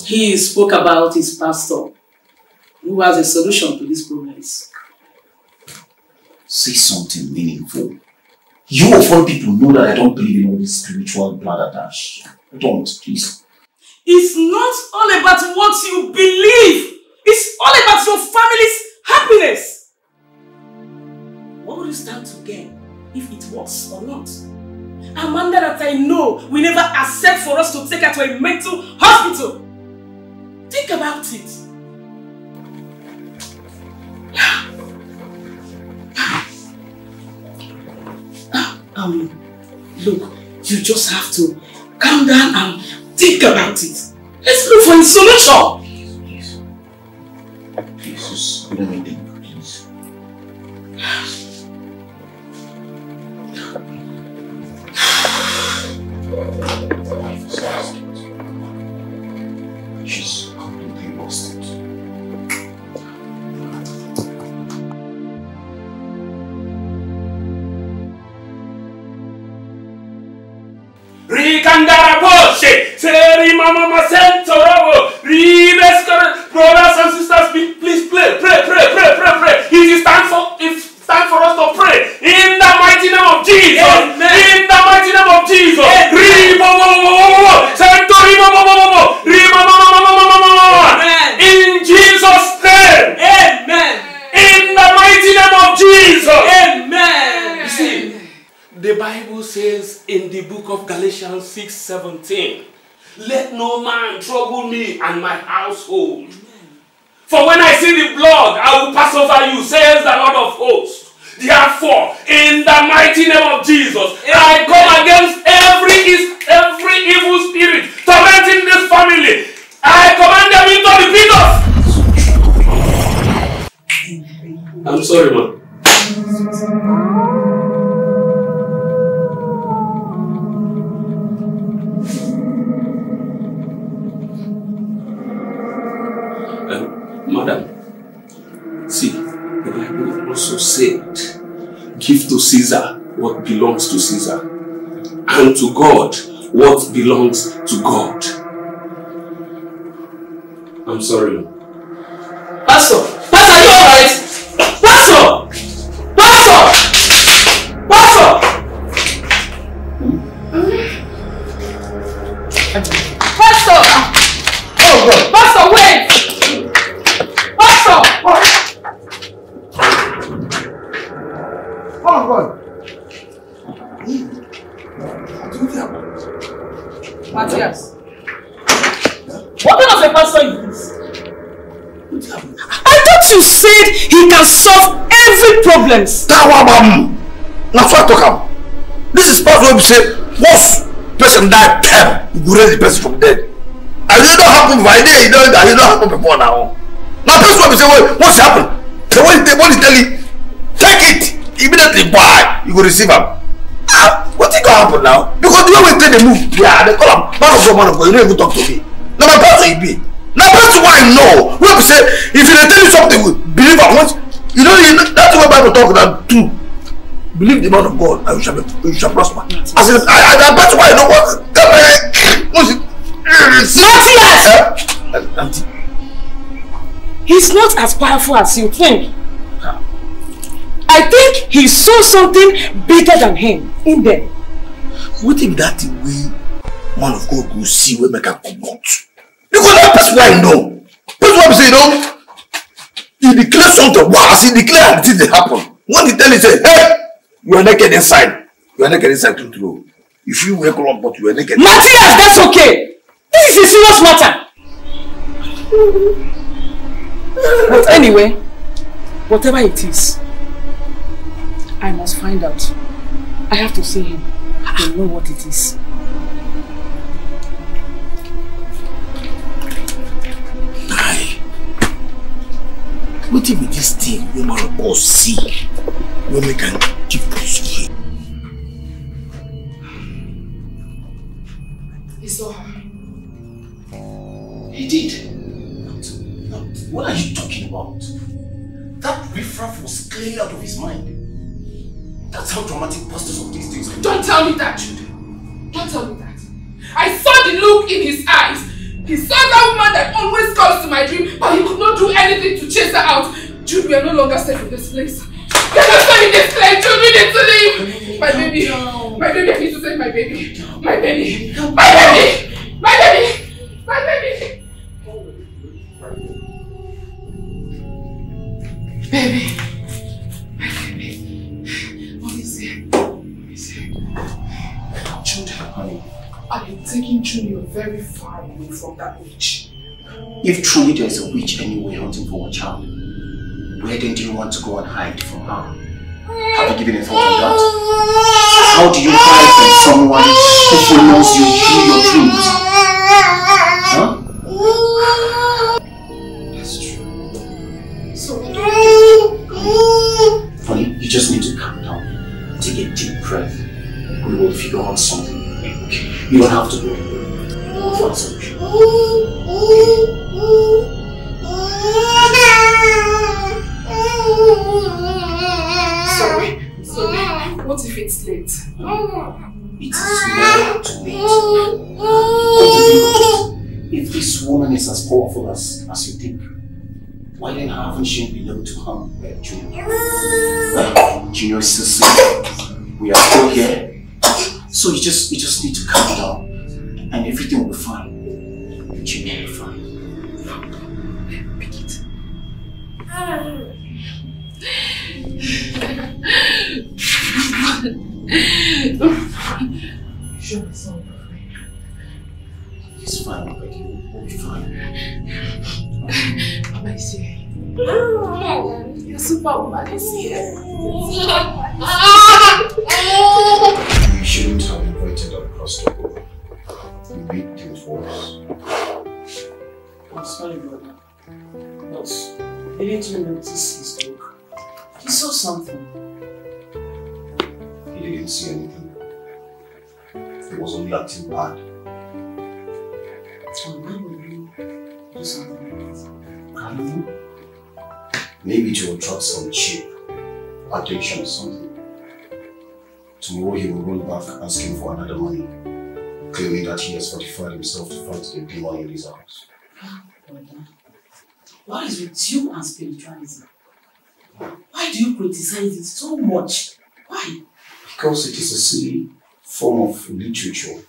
He spoke about his pastor, who has a solution to these problems. Say something meaningful. You of all people know that I don't believe in all this spiritual bladder I don't, please. It's not all about what you believe. It's all about your family's happiness. What would you stand to gain if it was or not? Amanda that I know will never accept for us to take her to a mental hospital. Think about it. Um, look, you just have to calm down and think about it. Let's look for a solution. それでいい。Sorry, man. Um, madam, see, the Bible also said, give to Caesar what belongs to Caesar, and to God what belongs to God. I'm sorry. Pastor! Every problem. Tawabam! Na so I talk am. This is part wey be say once person die pam, you go raise the person from dead. And it don happen by day, e don and don happen before now. Na person wey be say wait, once e happen, the one the one tell you, take it immediately buy, you go receive am. Ah, wetin go happen now? Because the way we take dey move, yeah, they call am man of God, man of God, you no even talk to me. Na my pastor you be. Na person wey I know, wey be say if you dey tell you something, believe am once. You know, you know that's what Bible talk na true. Believe the man of God and you shall, be, you shall prosper. As in, I, I, I, that's why I know what. Matthias! Uh, auntie, He's not as powerful as you think. I think he saw something bigger than him in there. wetin be that thing wey man of God go see wey make am comot? Because that person I know, person wey be say you know, he declare something, wow, as he declare and things happen. When he tell you say, hey, you are naked inside, you are naked inside true true. You fit wear cloth but you are naked. Matthias, that's okay. This is a serious matter. But anyway, whatever it is, I must find out. I have to see him to know what it is. Wetin be this thing wey man of God see wey make am keep pursue? He saw her. He did. No, what are you talking about? That riffraff was clearly out of his mind. That's how dramatic pastors of these days be. Don't tell me that, Jude. Don't tell me that. I saw the look in his eyes. He saw that woman that always comes to my dream, but he could not do anything to chase her out. Jude, we are no longer safe in this place. Let us stay in this place, Jude. We need to leave. My baby. My baby, I need to save my baby. My baby. My baby. My baby. My baby. Baby. My baby. It? What is it? Jude, honey, I am taking Junior very far away from that witch. if truly there is a witch anywhere hunting for a child, where then do you want to go and hide from her? Have you given a thought on that? How do you hide from someone who follows you through your dreams? Huh? That's true. So, Honey, you just need to calm down. Take a deep breath. We will figure out something. You don't have to go. We'll find solution. sorry. Sorry. What if it's late? It is never too late. If this woman is as powerful as, as you think, why then haven't she been able to harm Junior? Junior is safe. We are still here. So you just you just need to calm down and everything will be fine. Junior will be fine. Pick it. Sure, it's all ah! right. Oh! It's fine already. We'll be fine. Mama is here. Your superwoman is here. You shouldn't have invited that customer. You made things worse. I'm sorry, brother. But didn't you notice his look? He saw something. He didn't see anything. He was only acting bad. So why would you do something like that? I don't. Maybe to attract some cheap attention or something. Tomorrow he will roll back asking for another money, claiming that he has fortified himself to fight the demon in his house. What is with you and spiritualism? Why do you criticize it so much? Why? Because it is a silly form of literature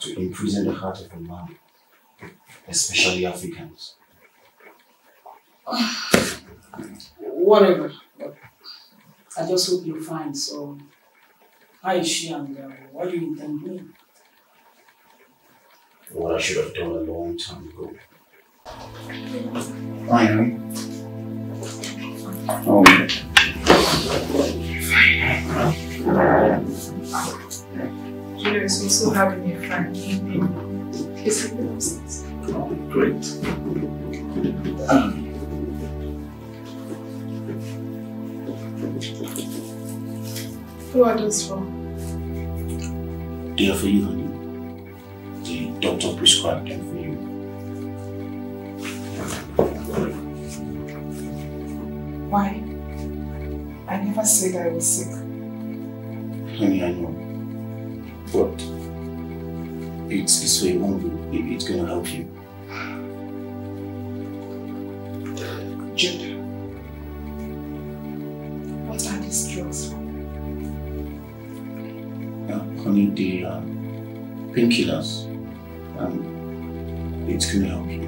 to imprison the heart of a man, especially Africans. Ah, whatever. I just hope you're fine. So, how is she uh, what do you intend doing? What I should have done a long time ago. Finally. Oh, Julia is also having a fine evening. Please help me upstairs. great. Who are those for? They are for you, honey. The doctor prescribed them for you. Why? I never said I was sick. Honey, I know. But it's, it's for your own good. It's gonna help you. Yeah, the they are painkillers. And it's gonna help you.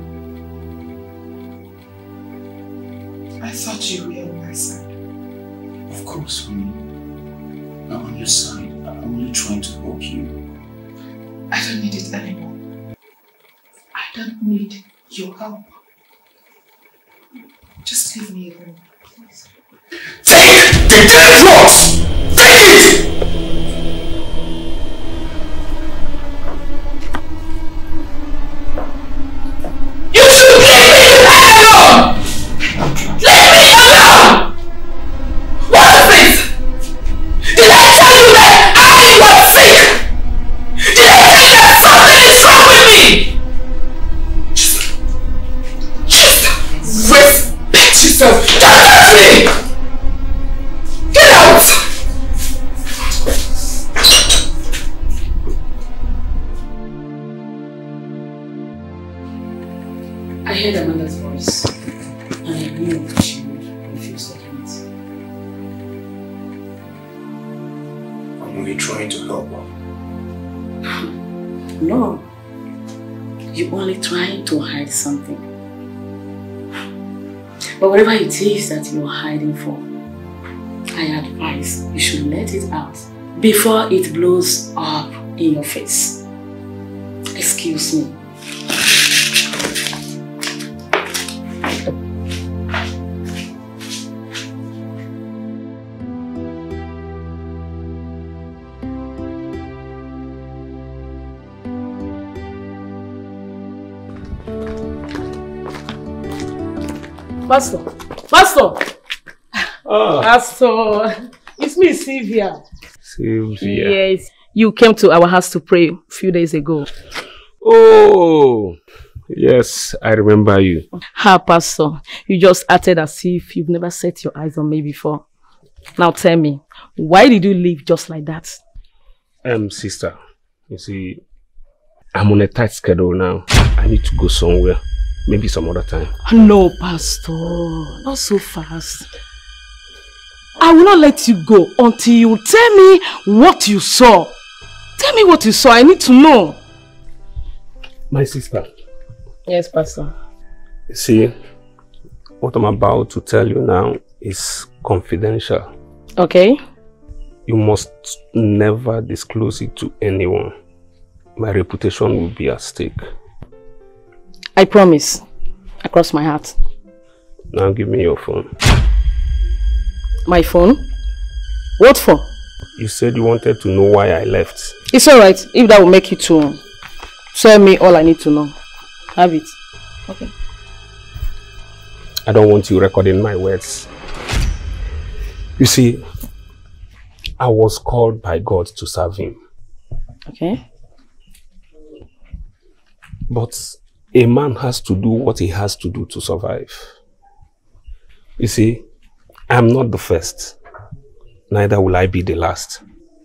I thought you were on my side. Of course, honey. I'm on your side. I'm only trying to help you. I don't need it anymore. I don't need your help. Just leave me alone. please. Take the damn drugs! Take it! Whatever it is that you're hiding for, I advise you should let it out before it blows up in your face. Excuse me. Pastor, Pastor, Pastor, it's me, Sylvia. Sylvia. Yes, you came to our house to pray a few days ago. Oh, yes, I remember you. Ha, Pastor, you just acted as if you've never set your eyes on me before. Now tell me, why did you leave just like that? Um, sister, you see, I'm on a tight schedule now. I need to go somewhere. Maybe some other time. No, Pastor, not so fast. I will not let you go until you tell me what you saw. Tell me what you saw. I need to know. My sister, Yes, Pastor. see, what I'm about to tell you now is confidential. Okay. You must never disclose it to anyone. My reputation will be at stake. I promise. Across my heart. Now give me your phone. My phone? What for? You said you wanted to know why I left. It's alright if that will make you to tell me all I need to know. Have it. Okay. I don't want you recording my words. You see, I was called by God to serve Him. Okay. But a man has to do what he has to do to survive. You see, I'm not the first, neither will I be the last.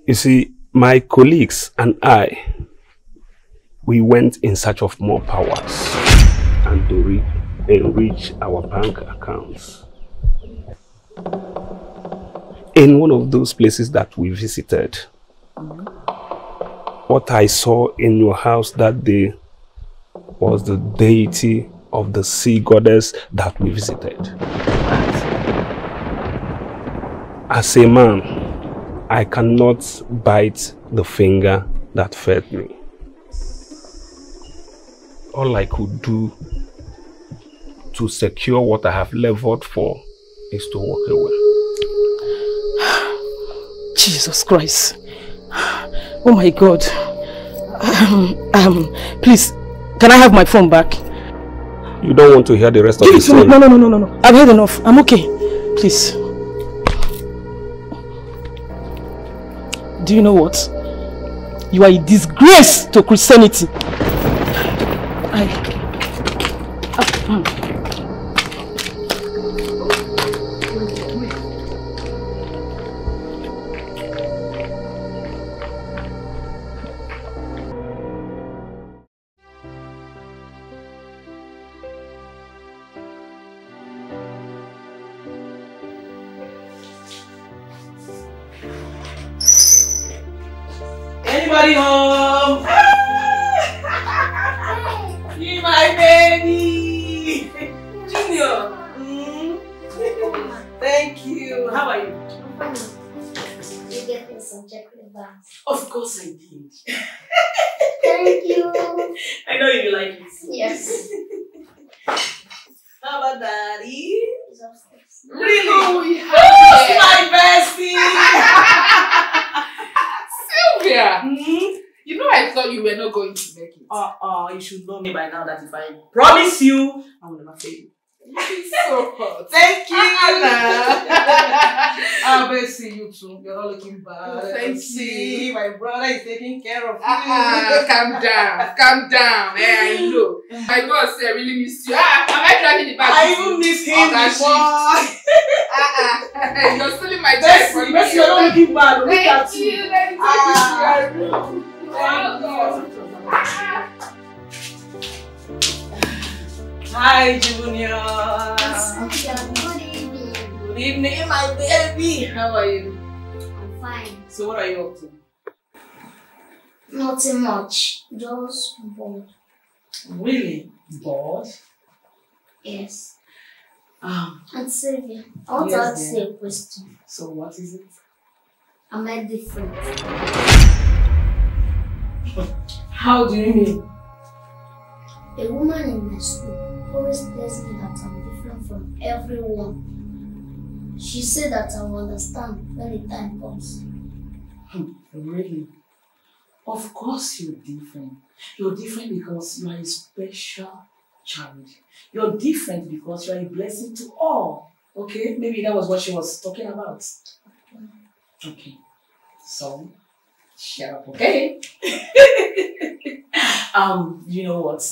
You see, my colleagues and I, we went in search of more powers and to re enrich our bank accounts. In one of those places that we visited, what I saw in your house that day was the deity of the sea goddess that we visited. As a man, I cannot bite the finger that fed me. All I could do to secure what I have leveled for is to walk away. Jesus Christ. Oh my God. Um, um, please, can I have my phone back? You don't want to hear the rest Give of it the story? No, no, no, no, no, no. I've heard enough. I'm okay. Please. Do you know what? You are a disgrace to Christianity. I... too. You're not looking bad. Oh, thank see, you. my brother is taking care of you. Ah, calm down, calm down. Eh, I know. My boss I really miss you. Ah, am I dragging the bag? I you? even miss him before. Ah, ah. You're stealing my child from Bessie, me. Bessie, you're not looking bad. Look at Thank you. you. Let me take Ah. you. Welcome. Ah. Hi, Junior. Good evening. Good evening, my baby. How are you? Fine. So, what are you up to? Nothing much. Just bored. Really? Bored? Yes. Um, And Sylvia, I want Yes, to ask you a question. so what is it? Am I different? How do you mean? A woman in my school always tells me that I'm different from everyone. She said that I will understand when the time comes. Really? Of course you're different. You're different because you are a special child. You're different because you are a blessing to all. Okay? Maybe that was what she was talking about. Okay. So, shut up, okay? um, you know what?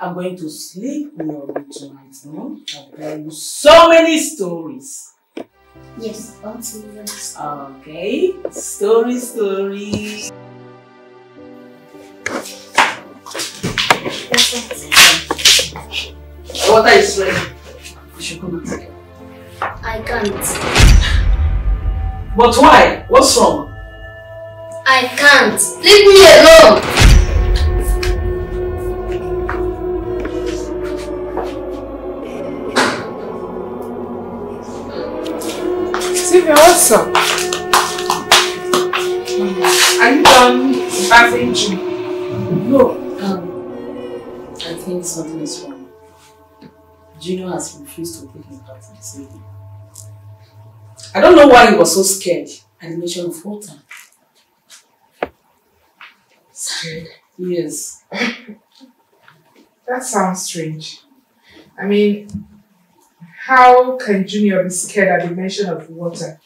I'm going to sleep in your room tonight, no? I'll tell you so many stories. Yes, until rest. Okay, story, story. Water is ready. You should come and take it. I can't. But why? What's wrong? I can't. Leave me alone. Done bathing Jim? No. Um, I think something is wrong. Junior has refused to take his bath this evening. I don't know why he was so scared at the mention of water. Scared. Yes. That sounds strange. I mean, how can Junior be scared at the mention of water?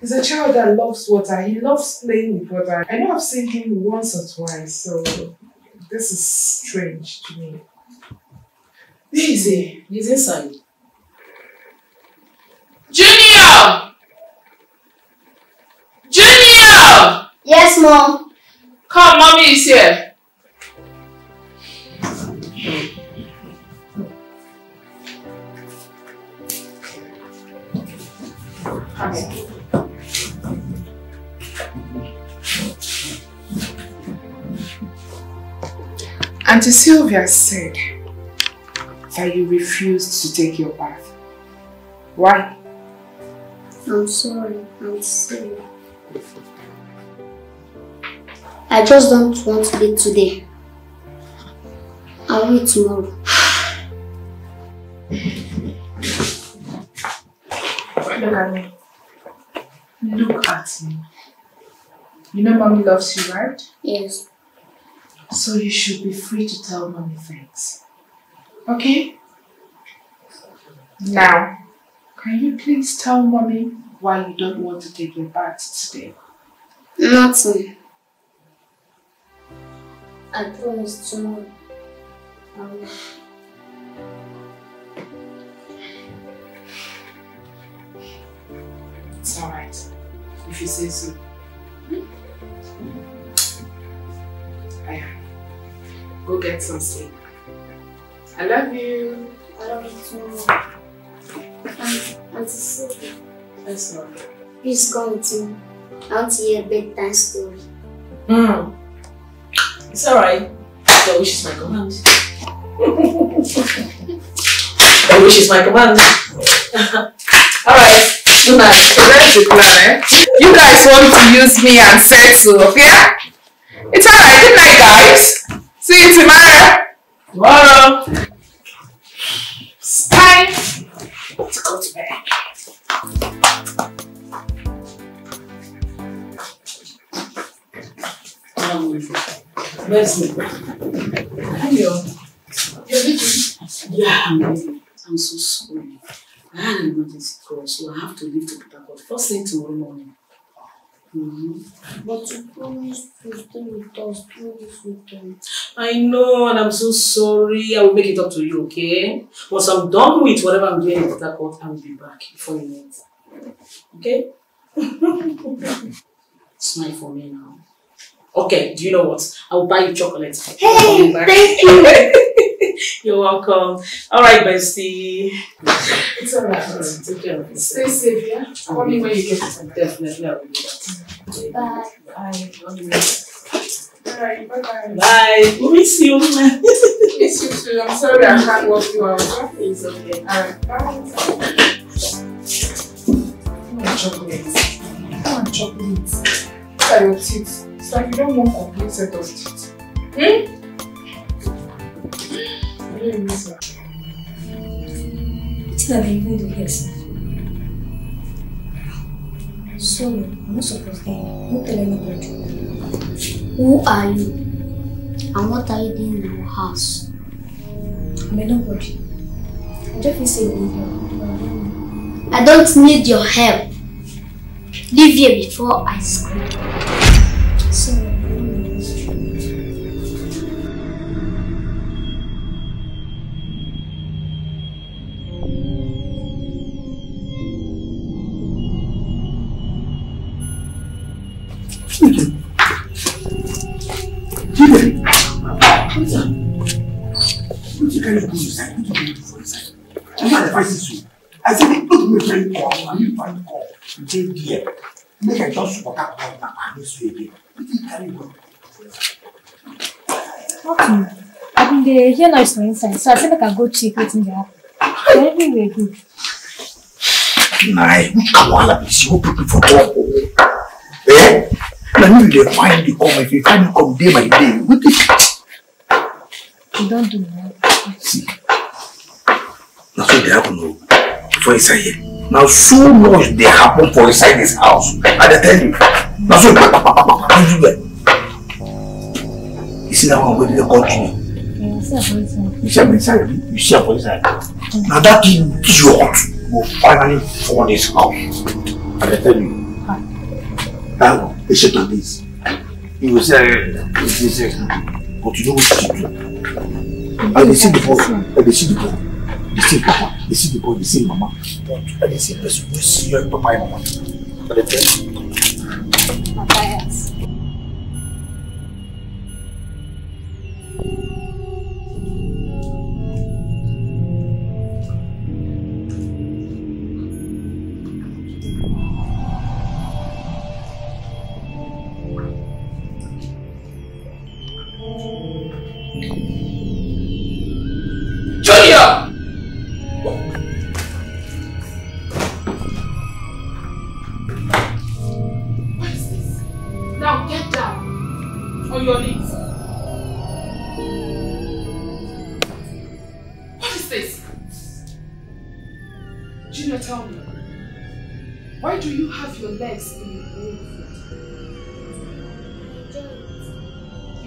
He's a child that loves water. He loves playing with water. I know I've seen him once or twice, so this is strange to me. Easy. He's inside. Junior! Junior! Yes, mom. Come, mommy is here. Come Auntie Sylvia said that you refused to take your bath. Why? I'm sorry. I'm sorry. I just don't want to be today. I'll wait tomorrow. Look at me. Look at me. You know mommy loves you, right? Yes. So you should be free to tell mommy things. Okay? Now, can you please tell mommy why you don't want to take your bath today? Nothing. I promise tomorrow. I. It's alright. If you say so. Aya, go get some sleep. I love you. I love you too. Sylvia, That's all. please come with me. I want to hear a bedtime story. Hmm. It's alright. Your wish is my command. Your wish is my command. alright. Good night. That's the plan, eh? You guys want to use me and settle, okay? It's alright. Good night, guys. See you tomorrow. Tomorrow. It's time to go to bed. Where's me? Hello. You're busy? Yeah, I'm busy. I'm so sorry. I had an emergency call, so I have to leave to Port Harcourt first thing tomorrow morning. Mm-hmm. But you promised to stay with us through this weekend. I know, and I'm so sorry. I will make it up to you, okay? Once I'm done with whatever I'm doing in Port Harcourt, I will be back before you meet. Okay? Smile for me now. Okay, do you know what? I will buy you chocolate. Hey, thank you. You're welcome. All right, bestie. It's alright. Take care. Stay safe, yeah? Call me when you get to bed. Definitely, I will do that. Bye. Bye. Alright, bye bye. Bye. We miss you, man. Miss you too. I'm sorry I can't walk you out. It's okay. Alright, bye. I want chocolate. I want chocolate. Look at your teeth. It's like you don't want complete set of teeth. Hmm? I really her. Wetin I dey even do here sef? Sorry, I'm not supposed to. No tell anybody. Who are you? And what are you doing in our house? I'm a nobody. I just feel say you need. I don't need your help. Leave here before I scream. Sorry, take there. Make I just support that call now. I miss you again. What you carry go for inside? Okay. I been dey hear noise for inside, so I say make I go check wetin dey happen. Na everywhere good. Nah, which wahala be see who people for talk? Eh? Na me dey find the come. If you find the come day by day, what the You don do well. See, na so dey happen o for inside here. Na so much dey happen for inside this house. I dey tell you. Na so pa pa pa pa pa pa everywhere. You see that one wey dey call inside. You see inside? You see for inside? Na that idiot go finally fall this house. I tell you. Ah, That one, they shake like this. You will say, uh, this is it. But you know what you do. And they see the boy, and they see the boy. They see papa, they see the boy, they see mama. And they see the person who see your papa and mama. And they tell Matthias.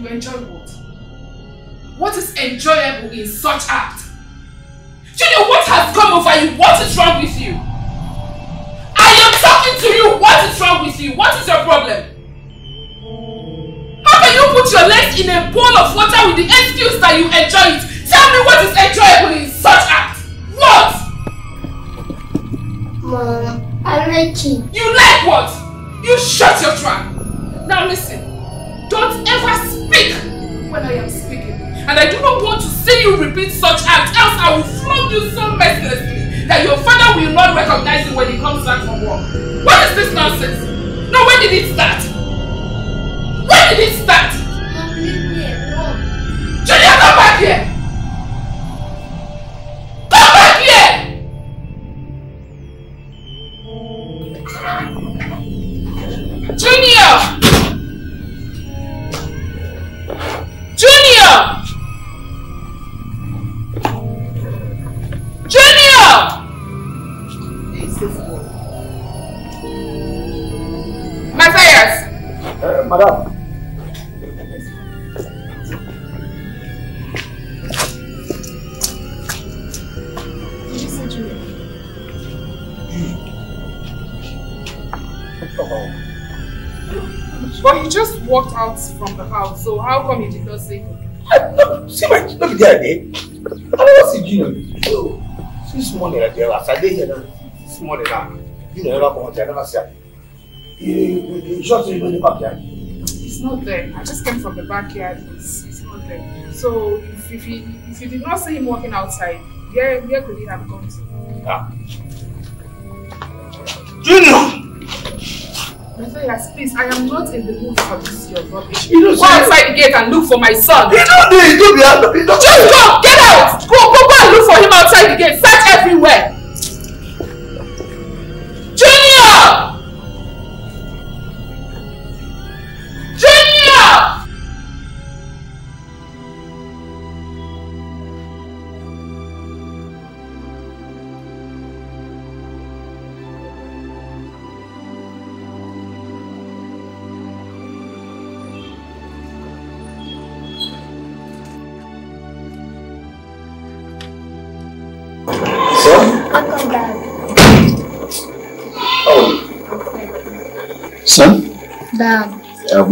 You enjoy what? What is enjoyable in such act? Junior, what has come over you? What is wrong with you? I am talking to you. What is wrong with you? What is your problem? How can you put your legs in a bowl of water with the excuse that you enjoy it? Tell me what is enjoyable in such act? What? Mom, I like it. You like what? You shut your trap. Now listen. Don't ever when I am speaking. And I do not want to see you repeat such acts, else I will flog you so mercilessly that your father will not recognize you when he comes back from work. What is this nonsense? Now when did it start? When did it start? So how come you did not say No, see my, no be there, eh? I never see Junior. So, since morning, like, as I dey here now, this morning now, Junior never come out, I never see am. You, you, you sure say you the backyard? It's not there. I just came from the backyard. It's, it's not there. So if, if, he, if you did not see him walking outside, where, where could he have gone to? Ah. Junior! Matthias, please, I am not in the mood for this your rubbish. You know, go outside the gate and look for my son. He don't do it, don't be out. Just go, get out! Go, go, go and look for him outside the gate. Search everywhere.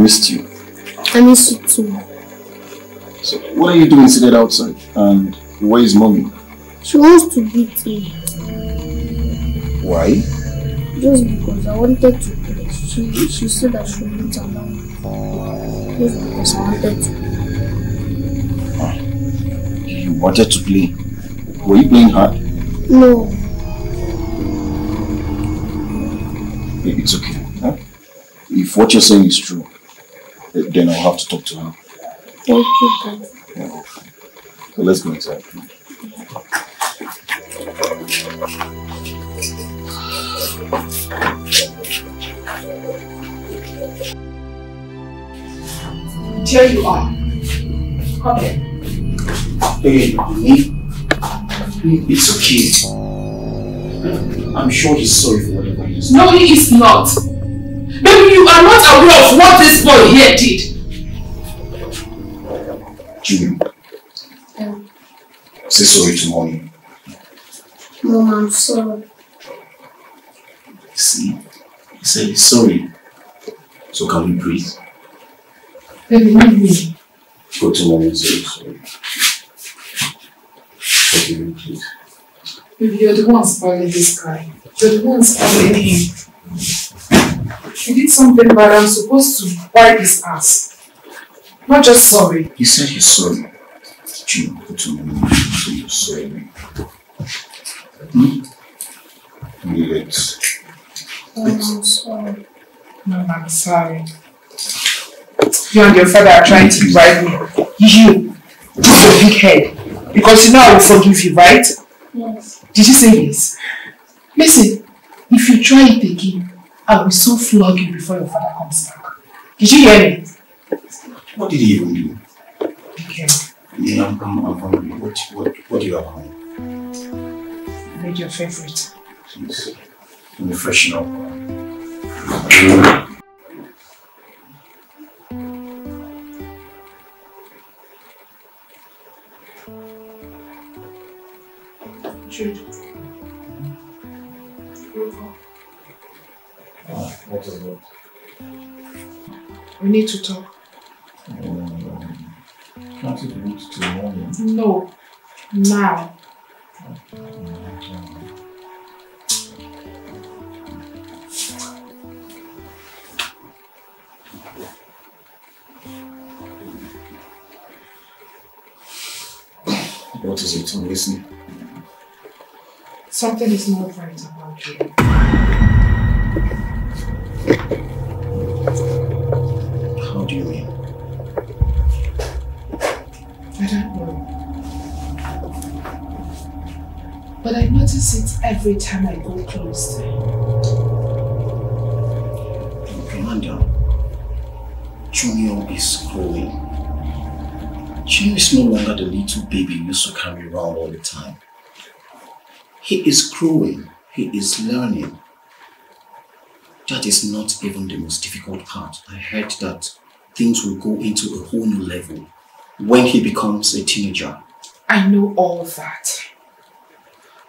Missed you. I miss you too. So, what are you doing seated outside? And where is mommy? She wants to beat me Why? just because I wanted to play. She she said I should not allow me. Just because I wanted to. Ah, you wanted to play. Were you playing hard? No, It's okay. Huh? If what you're saying is true, then I'll have to talk to her. thank you, Dad. Yeah. So let's go inside. Here you are. Come here. Hey, me? It's okay. I'm sure he's sorry for whatever he's done. No, he is not. Baby, you are not aware of what this boy here did. Julie, Um, say sorry to mommy. Mom, I'm sorry. See? He said he's sorry. So can we breathe? Baby, leave me. Go to mom and say sorry. Forgive me, please. Baby, you're the one spoiling this guy. You're the one spoiling him. He did something bad. I'm supposed to wipe his ass. Not just sorry. He said he's sorry. Jim, go to mom and say you're sorry. Hmm? Leave. Oh, I'm sorry. No, I'm sorry. You and your father are trying to bribe me. You, with your big head. Because you know I will forgive you, right? Yes. Did you say yes? Listen, if you try it again, I will so flog you before your father comes back. Did you hear me? What did he even do? Okay. Yeah, I'm, I'm, I'm hungry. What, what, what do you have home? I made your favorite. Please. Let me freshen up. Jude. What is it? We need to talk. Um, can't you wait till morning? No. Now. What is it? I'm listening. Something is not right about you. How do you mean? I don't know. But I notice it every time I go close to him. Commander, Junior is growing. Junior is no longer the little baby you used to carry around all the time. He is growing. He is learning. That is not even the most difficult part. I heard that things will go into a whole new level when he becomes a teenager. I know all that.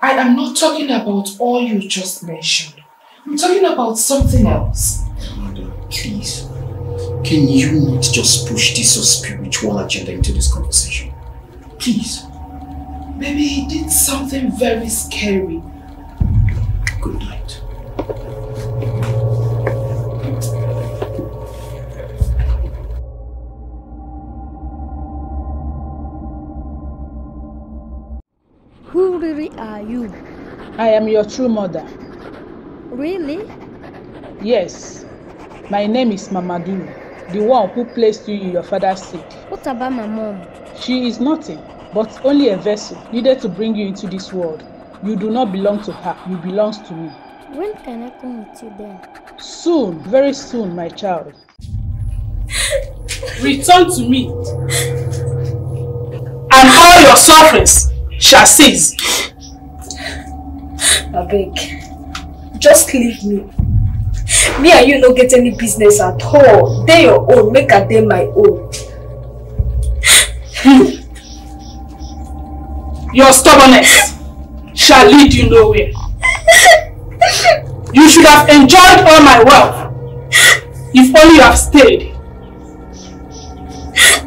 I am not talking about all you just mentioned. I'm talking about something else. Commander, please. Can you not just push this spiritual agenda into this conversation? Please. Maybe he did something very scary. Good night. Really are you? I am your true mother. Really? Yes. My name is Mamadou, the one who placed you in your father's seed. What about my mom? She is nothing, but only a vessel needed to bring you into this world. You do not belong to her, you belong to me. When can I come with you then? Soon, very soon, my child. Return to me, and all your sufferings shall cease. abeg just leave me me and you no get any business at all dey your own make i dey my own Your stubbornness shall lead you nowhere. You should have enjoyed all my wealth if only you have stayed.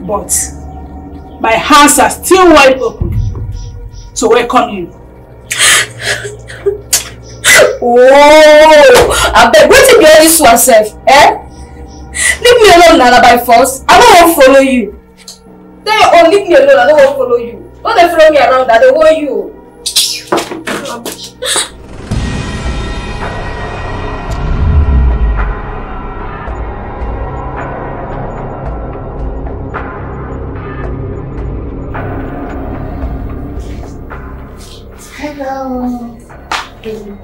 But my hands are still wide open to welcome you. oh abeg wetin be all this one sef eh? Leave me alone na na by force. I no wan follow you. Dey your own leave me alone i no wan follow you. No dey follow me around i dey wan you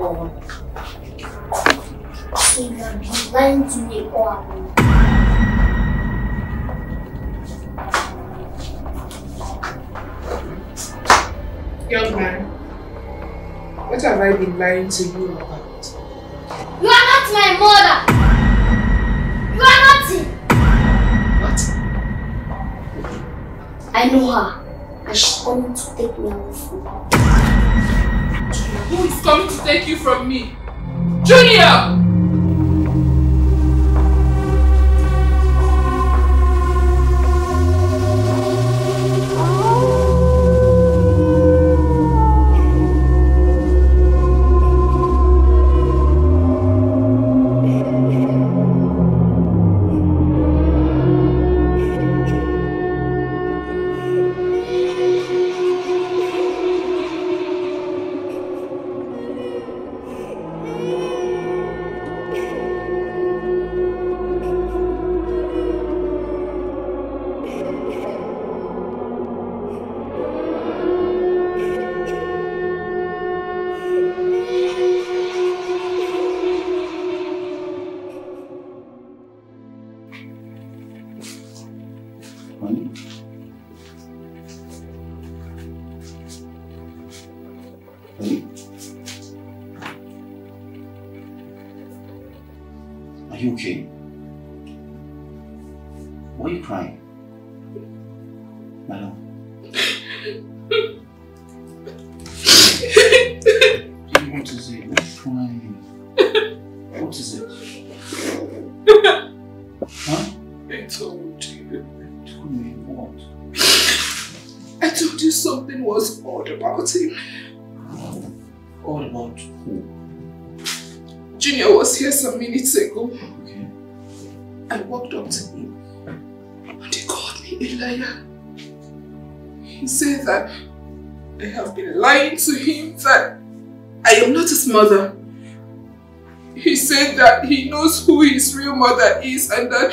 everyone. So you have been lying to me all along. Young man, what have I been lying to you about? You are not my mother. You are not nothing. What? I know her, and she's coming to take me away from her. Who is coming to take you from me? Junior! Mother is and that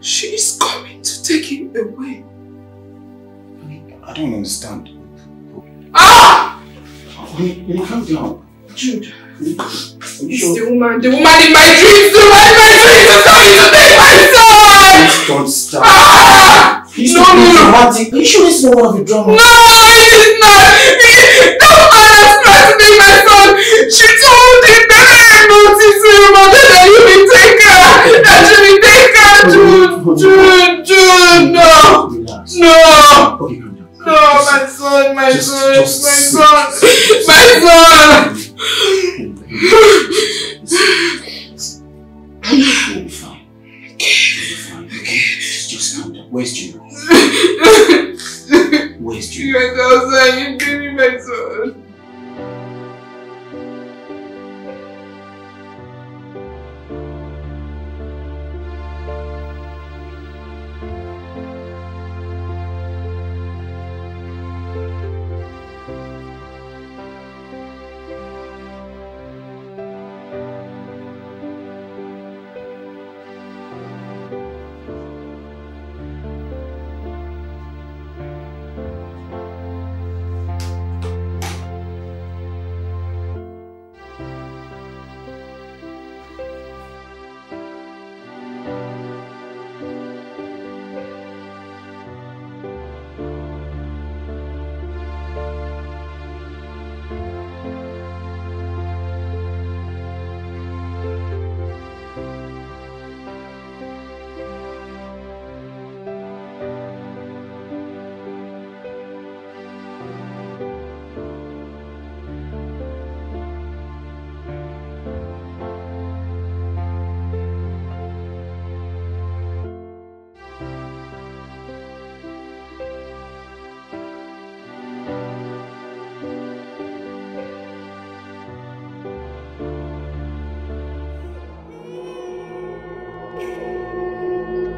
she is coming to take him away. I don't understand. Ah! Honey, honey, calm down. Jude. You It's sure? the woman, the woman in my dreams, the woman in my dreams is coming to take my son! Please Don't stop. Ah! No, no, no. dramatic. Are you sure is not one of the drama? No, it is not! That woman has tried to take my son! She told him that I am not his mother, that you will take her! Jude, Jude, Jude, no! No! No, my son, my son, my son, my son! Just, calm down. Where's Junior? Where's Junior? You went outside, you gave me my son.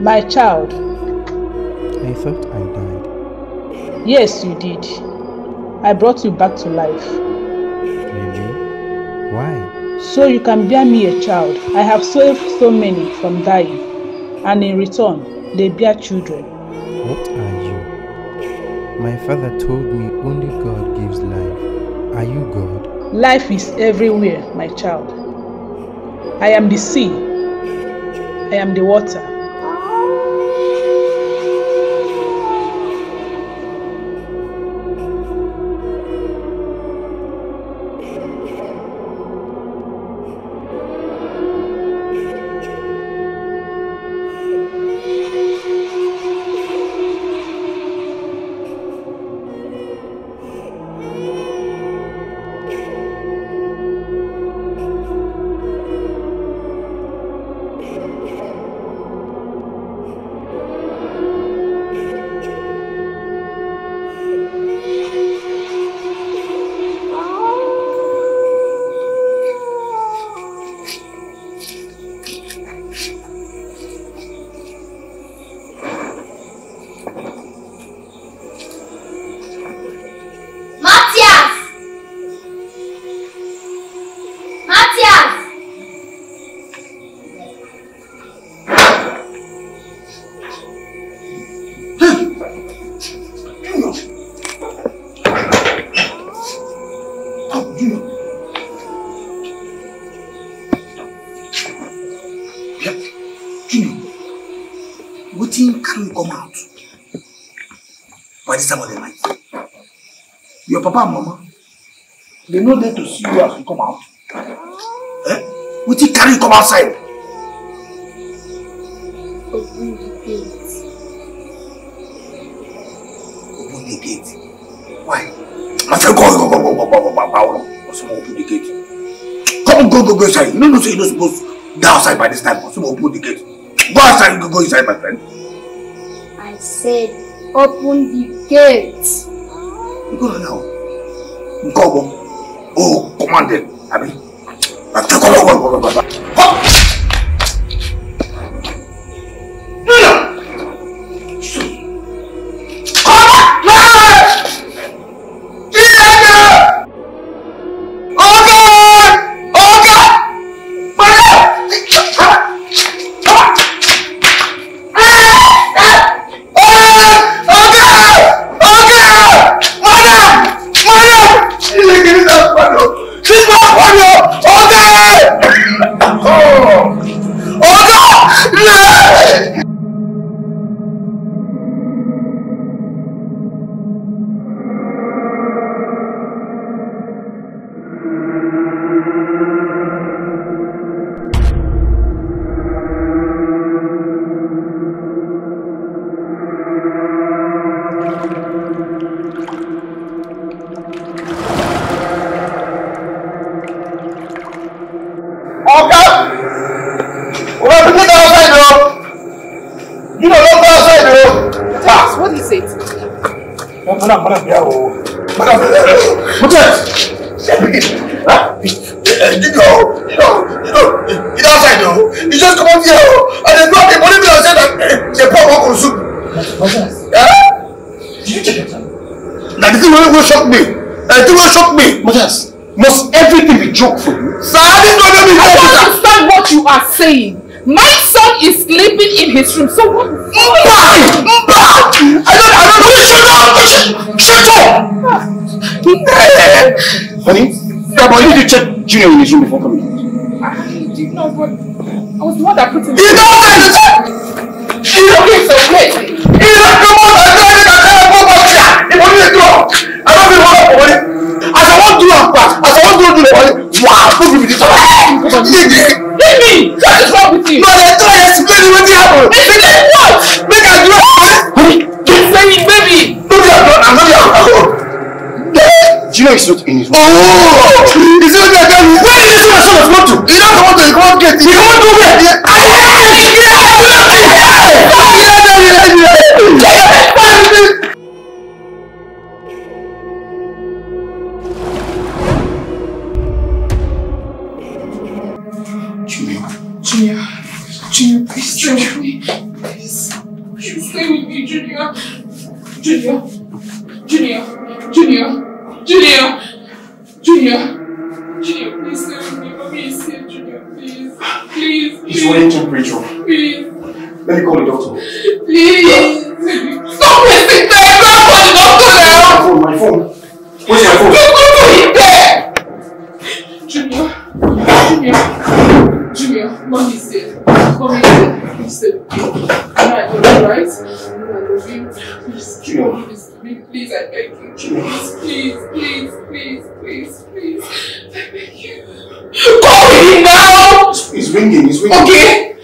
My child, I thought I died. yes, you did. I brought you back to life. Really? Why? So you can bear me a child. I have saved so many from dying, and in return, they bear children. What are you? My father told me only God gives life. Are you God? Life is everywhere, my child. I am the sea. I am the water. They no need to see you as you come out. Eh? Wetin carry you come outside? Open the gate. Open the gate. Why? My friend, go, go, go, go, go, go, go, go, go, go. Someone open the gate. Come, go, go, go inside. You no know say you no suppose dey outside by this time. Someone open the gate. Go outside, go, go inside, my friend. I said, open the gate. You go now. Go, go. Joke for you? Sir, this one no be I don't understand what you are saying. My son is sleeping in his room, so what? Mba! Mba! I don't, I don't know. Shut up! Shut up! Honey, but you need to check Junior in his room before coming out. I did not, but I was the one that put him. You know what to check! You know Okay, so wait. Know, come on, I tell you, I tell you, go back here. If only you do, I don't for money. As not. As I want to do the money, wow, put me with this one. Leave! What is wrong with you? No, they try to explain what happened. Explain what? Make I do it. Baby, baby. No, they are not. I'm no, your alcohol. Do you know he's not in his room? Oh! Is it what I tell you? Where is this one my son? as want to? He doesn't want to. He can't get it. He can't do it. I am! I am! I am! I am! I am! I am! Junior, Junior, please me. Please. Please stay with me, Junior. Junior, Junior, Junior, Junior, Junior, Junior, please stay with me. Mommy is here, Junior, please. Please, he's please, running temperature. please, Let me call the doctor. please. Stop wasting time. For the doctor now. My phone, my phone. Where's my phone? Go for him there. Junior, Junior, Junior, mommy is here. Is here. Please stay with me. You know I love you, right? I love you. Please, Junior. please, please, please, I beg you. Please, please, please, please, please, please. I beg you. Call him now! He's ringing, he's ringing. Okay?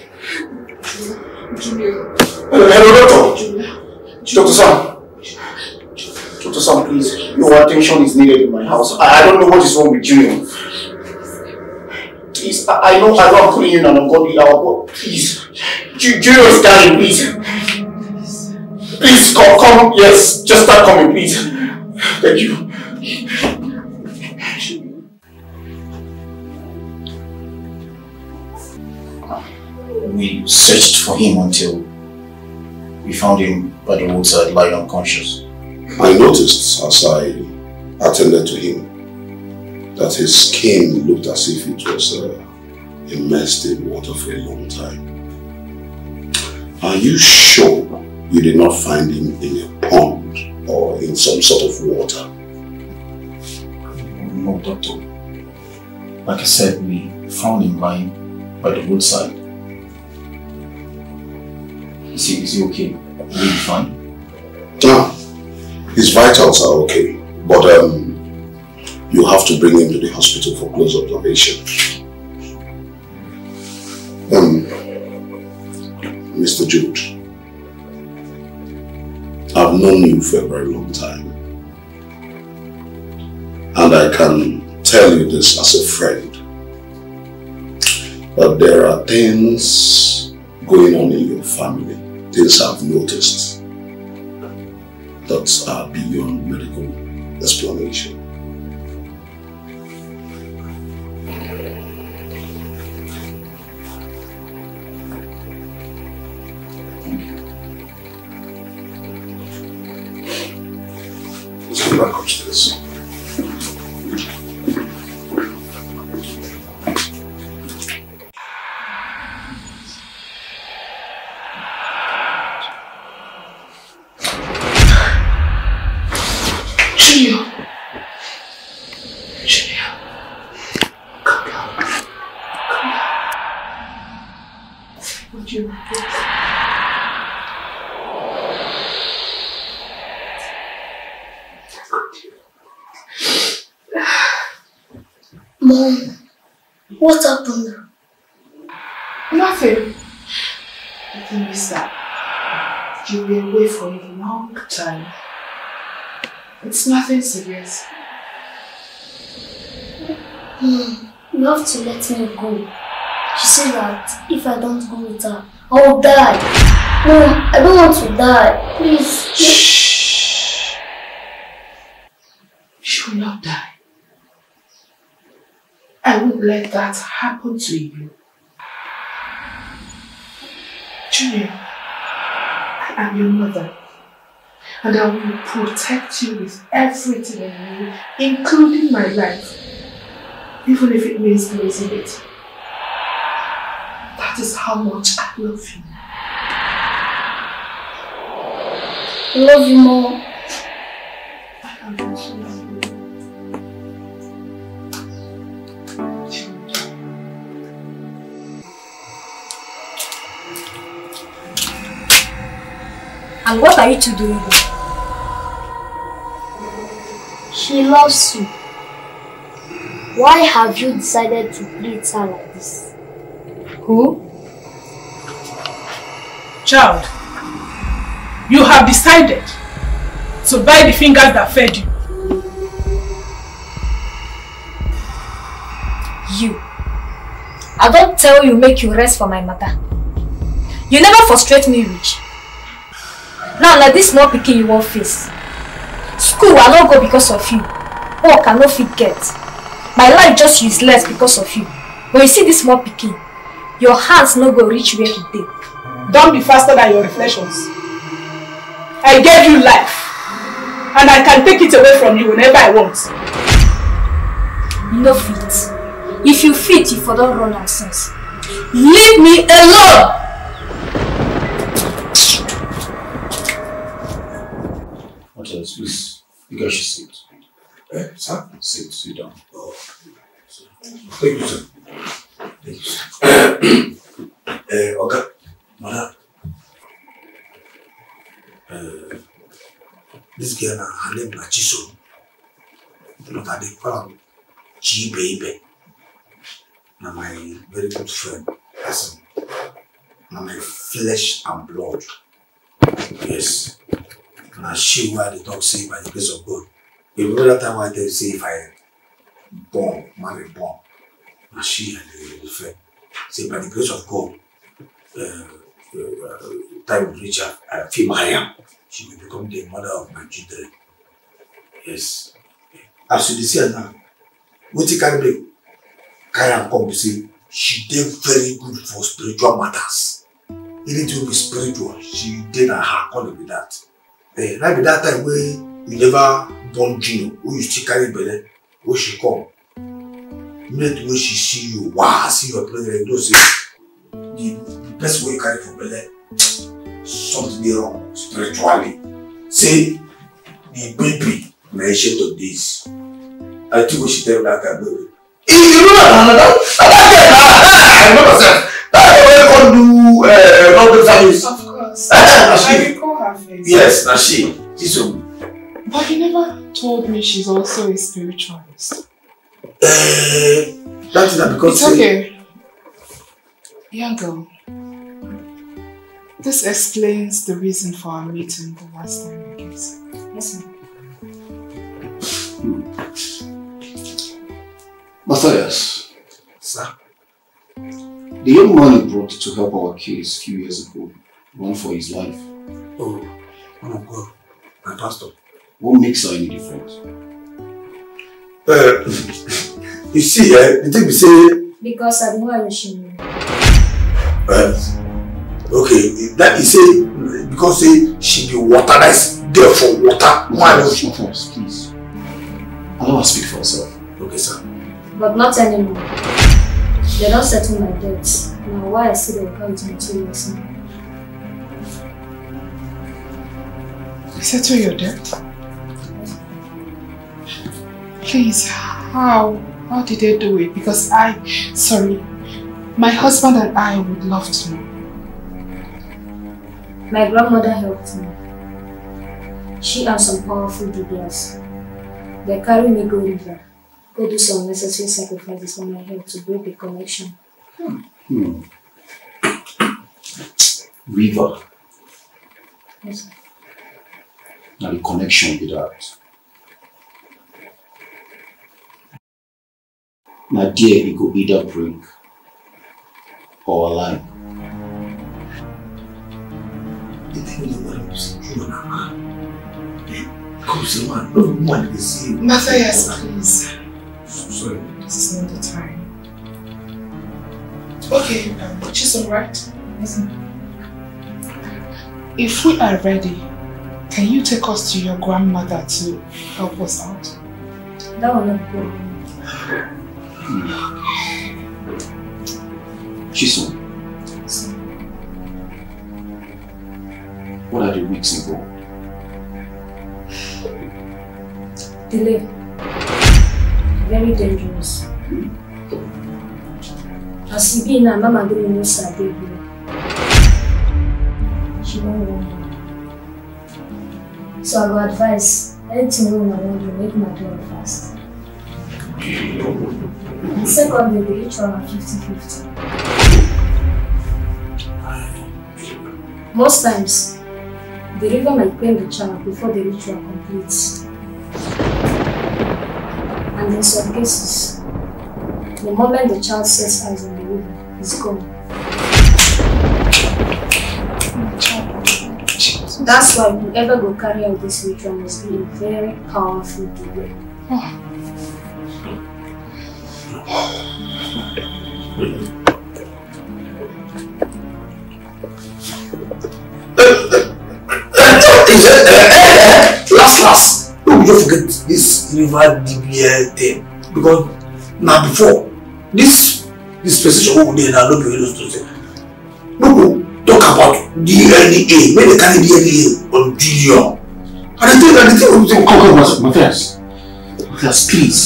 Junior, Hello, hello, doctor. Junior, Dr. Sam. Dr. Sam, please. Your attention is needed in my house. I, I don't know what is wrong with Junior. Please, I, I know I know I'm putting you in an ungodly hour, but please. Ju- Junior is dying, please. Please, come, come. Yes, just start coming, please. Thank you. We searched for him until we found him by the roadside lying unconscious. I noticed as I attended to him that his skin looked as if it was uh, immersed in water for a long time. Are you sure you did not find him in a pond or in some sort of water? No, doctor. Like I said, we found him lying by the roadside. Is he, is he okay? Will he be fine? Yeah, his vitals are okay, but um, you have to bring him to the hospital for close observation. Um, Mr. Jude, I've known you for a very long time. And I can tell you this as a friend. That there are things going on in your family, things I've noticed that are beyond medical explanation. Let's go back upstairs. Junior. Mom, what happened? Nothing. The thing is that you were away for a long time. It's nothing serious. Mom, you have to let me go. She said that if I don't go with her, I will die. Mom, I don't want to die. Please. Shh. She will not die. I won't let that happen to you. Junior, I am your mother. And I will protect you with everything in me, including my life. Even if it means losing it. That is how much I love you. I love you, Mom. And what are you two doing here? She loves you. Why have you decided to treat her like this? Who? Child, you have decided to buy the fingers that fed you. You. I don't tell you make you rest for my matter. You never frustrate me, Rich. Now, like this small pikin you won't face. School I not go because of you. Work I no fit get. My life just useless because of you. But you see this small pikin, your hands no go reach where he dey. Don't be faster than your reflections. I gave you life. And I can take it away from you whenever I want. You no fit. If you fit, you for don run am since. Leave me alone! Okay, please. You guys should sit. Eh, sir? Sit, sit down. Thank you, sir. Thank you, sir. Oga, madam. Uh, this girl, na her name na Chiso. I dey call am Chi Baby. Na my very good friend. As in, na my flesh and blood. Yes. Na she wey I dey talk say by the grace of God. You that time wey I tell you say if I born, marry born, na she I dey refer. Say by the grace of God, uh, uh, time will reach her, I fit marry am. She will become the mother of my children. Yes. As you see now, wetin carry me carry am come be say she dey very good for spiritual matters. Anything wey be spiritual, she na her calling be that. Eh, na be that time wey you never born Gino, wey you still carry belle, wey she come. Immediately wey she see you, wow, see your prayer, you know say the the person wey you carry for belle, something wrong spiritually. Say the baby na ancient of days. I think wey she tell that guy baby. You na that that girl na I remember sef. That girl wey come do uh, laundry service. Of course. Na I she. recall her face. Yes, na she. Chisom. But you never told me she's also a spiritualist. Uh, that is not because. It's okay. Young girl. This explains the reason for our meeting the last time, I guess. Yes, ma'am. Matthias, Sir. the young man you brought to help our case a few years ago ran for his life. Oh, man of God, my pastor. What makes her any different? Uh, you see, eh, the thing we say, Because I know I wish you uh, okay, that is say, because say she be water, that's there for water. Why not? Matthias, please. Allow her speak for herself. Okay, sir. But not anymore. They don't settle my debts. Now why I still dey count in two years now. Settle your debt. Please, how? How did they do it? Because I, sorry, my husband and I would love to know. My grandmother helped me. She and some powerful diggers. They carry me go river, go do some necessary sacrifices for my head to break the connection. Hmm. River. Yes, sir. Now the connection with that. My dear, it could either break or align. The thing is, what I'm saying, you know, man. Eh, Come see, man, no woman is saying. Matthias, please. Sorry. This is not the time. Okay, um, she's alright. If we are ready, can you take us to your grandmother to help us out? That will not be problem. Chisom, what are the risks involved? Delay. Very dangerous. As e be now, Mama don't know say I dey. She don't want me. So I go advise anything wey una wan do, make my do am fast. And secondly, the ritual na 50-50. Most times, the river might claim the child before the ritual completes. And in some cases, the moment the child sets eyes on the river, he's gone. That's why whoever go carry out this ritual must be a very powerful delay. last last no we just forget this river dbl thing because na before this dispensation wey we dey now no be only to say no go about dna make they carry dna on junior and the thing na the thing be say Come, come, Matthias. Matthias, Matthias, please.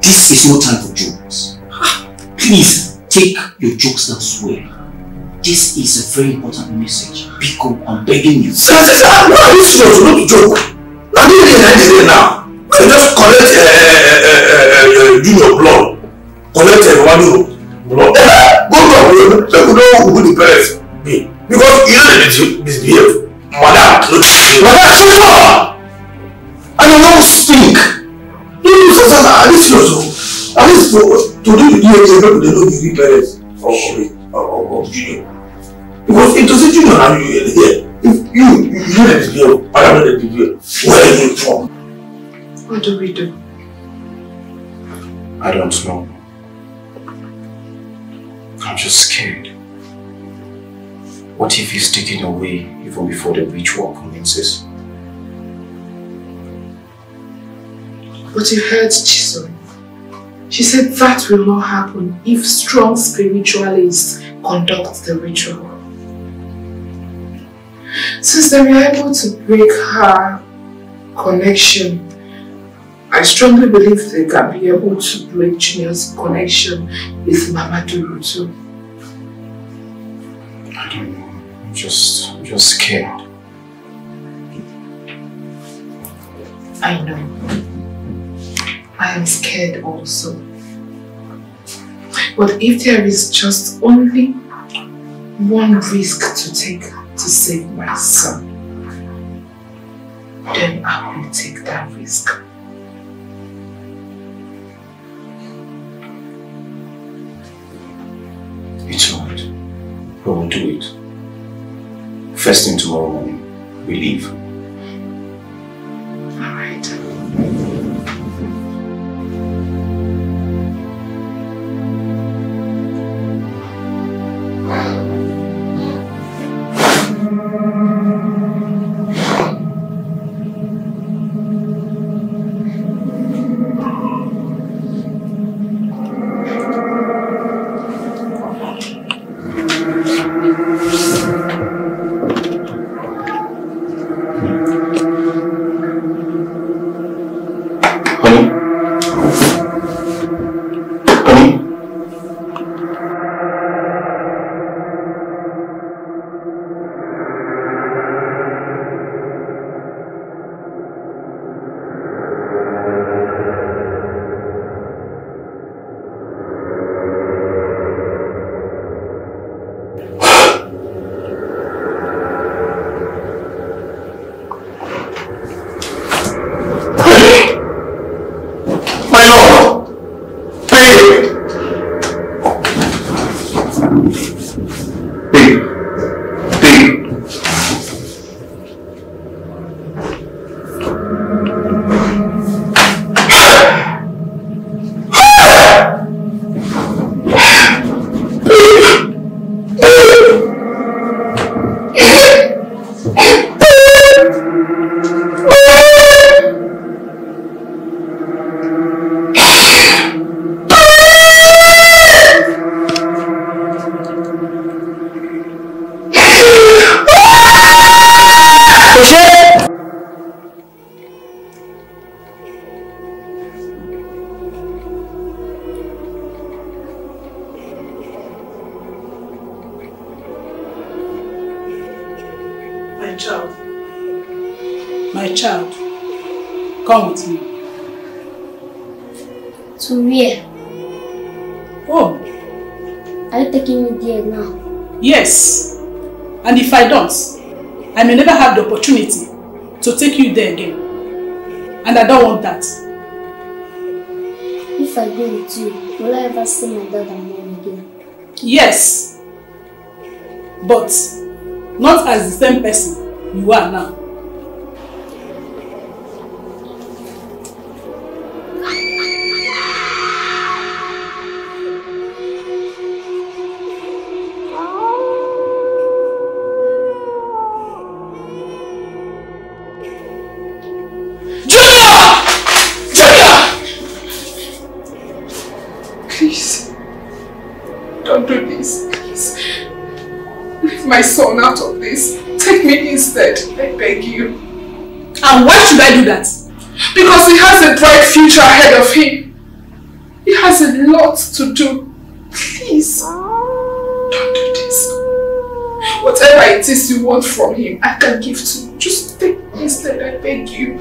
This is no time for jokes. Please take your jokes elsewhere. This is a very important message. Pick up, I'm begging you. sir sir sir no i dey serious no be joke na dna na dna now make you just collect uh, uh, uh, uh, junior blood collect uh, wado blood eh go to so we know who the parents be because you know they dey misbehave madam madam shut up i dey wan speak no no sir sir i dey serious o at least to to do the dna make we dey know the real parents of of of of junior because if to say junior na you here if you you you no dey misbehave madam no dey misbehave where you from. What do we do? I don't know. I'm just scared. What if he's taken away even before the ritual commences? But you heard Chisom. She said that will not happen if strong spiritualists conduct the ritual. Since they were able to break her connection, I strongly believe they can be able to break Junior's connection with Mama Duru too. I don't know. Just, just scared. I know. I am scared also. But if there is just only one risk to take to save my son, then I will take that risk. It's alright. We will do it. First thing tomorrow morning, we leave. I don't, I may never have the opportunity to take you there again. And I don't want that. If I go with you, will I ever see my dad and mom again? Yes. But not as the same person you are now. My son out of this. Take me instead. I beg you. And why should I do that? Because he has a bright future ahead of him. He has a lot to do. Please. Don't do this. Whatever it is you want from him, I can give to you. Just take me instead. I beg you.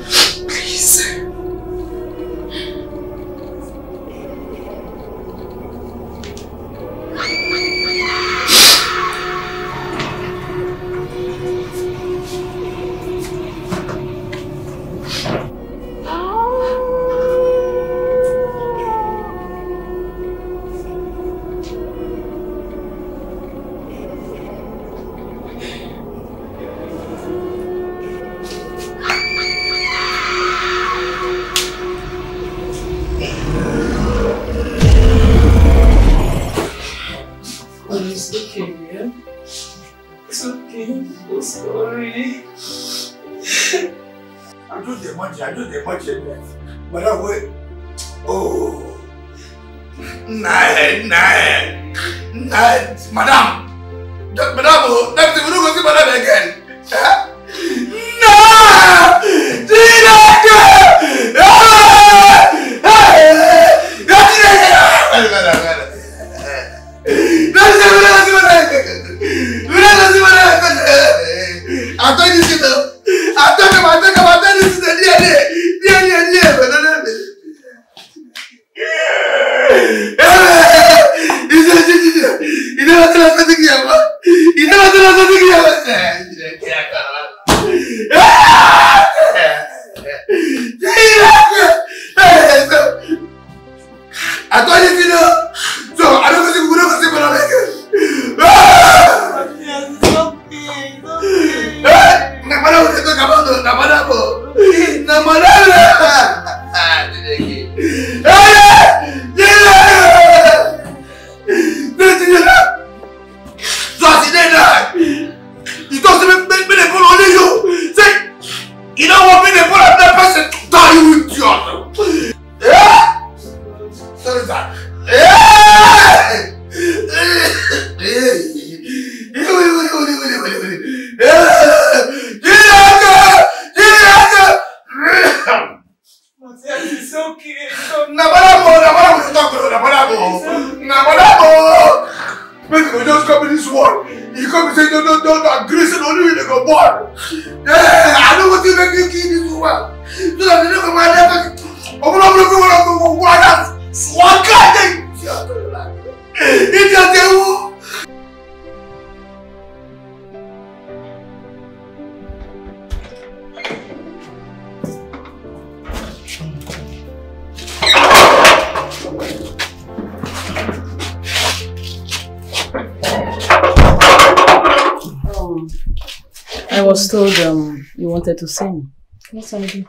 To sing. Yes, I do.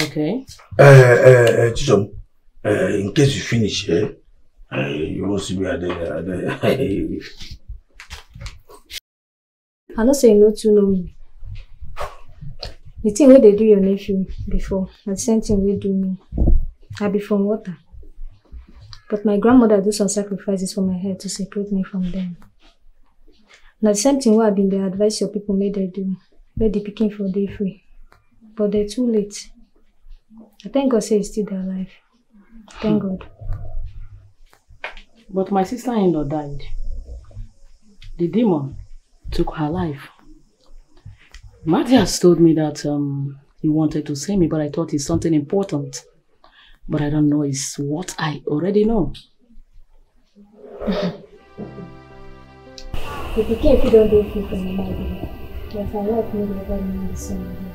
Okay. Uh, uh, uh, Chisom, uh, in case you finish, eh, uh, you won't see me at the, at the I no say no to know me. The thing wey dey do your nephew before na the same thing wey do me. I be from water. But my grandmother do some sacrifices for my head to separate me from them. Na the same thing wey I been dey advise your people make they do, make the pikin for dey free. But they're too late. I thank God say he still dey alive. Thank God. But my sister-in-law died. The demon took her life. Matthias told me that um, he wanted to see me, but I thought it's something important. But I don't know, it's what I already know. The pikin fit don dey free from mama belle. But her life no go ever remain the same again.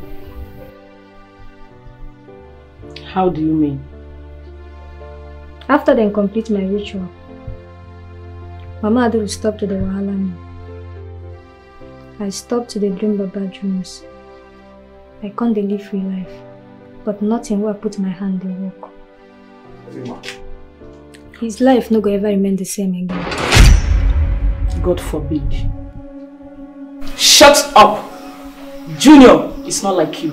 How do you mean? After dem complete my ritual, Mama Adu stop to dey wahala me. I stop to dey dream baba dreams. I dey live free life, but nothing wey I put my hand dey work. His life no go ever remain the same again. God forbid. Shut up! Junior is not like you.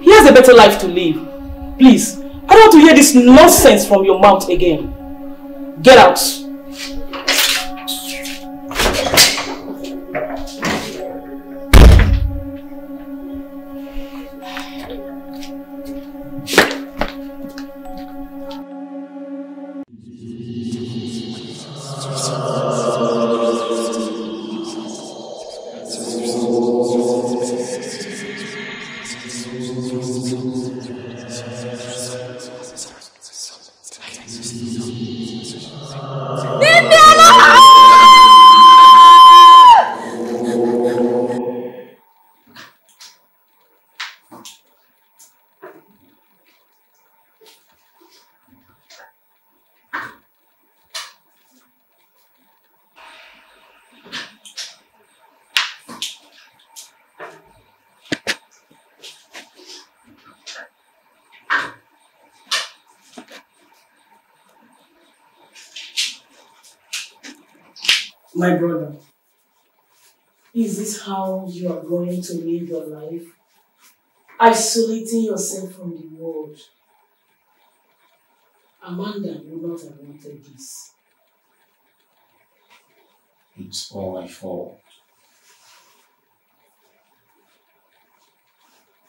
He has a better life to live. Please, I don't want to hear this nonsense from your mouth again. Get out. How you are going to live your life? Isolating yourself from the world. Amanda would not have wanted this. It's all my fault.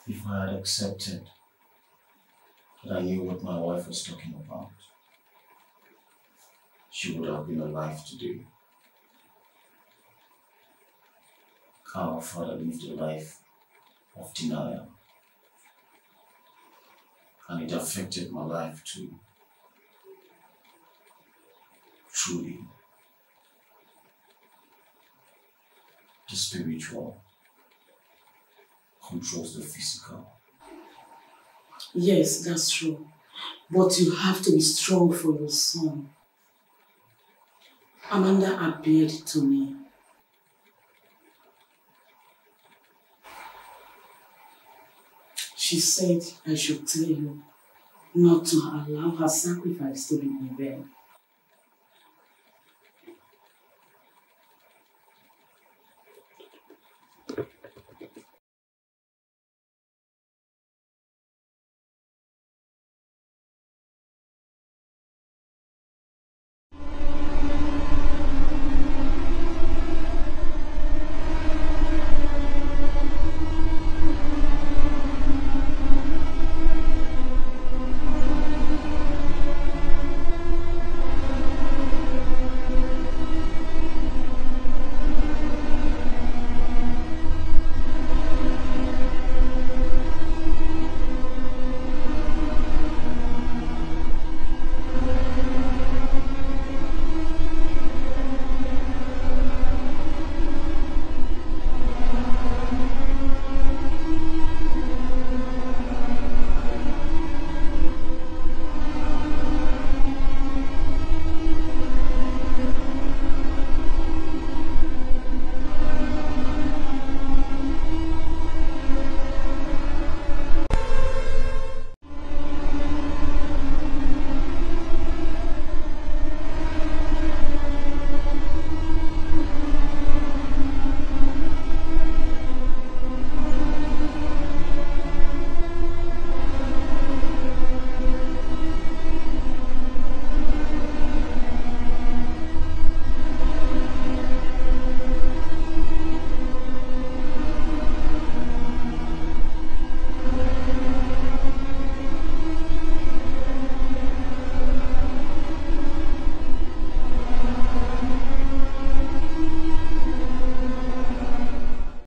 If I had accepted that I knew what my wife was talking about, she would have been alive today. Our father lived a life of denial, and it affected my life too. Truly, the spiritual controls the physical. Yes, that's true. But you have to be strong for your son. Amanda appeared to me. She said I should tell you not to allow her sacrifice to be in vain.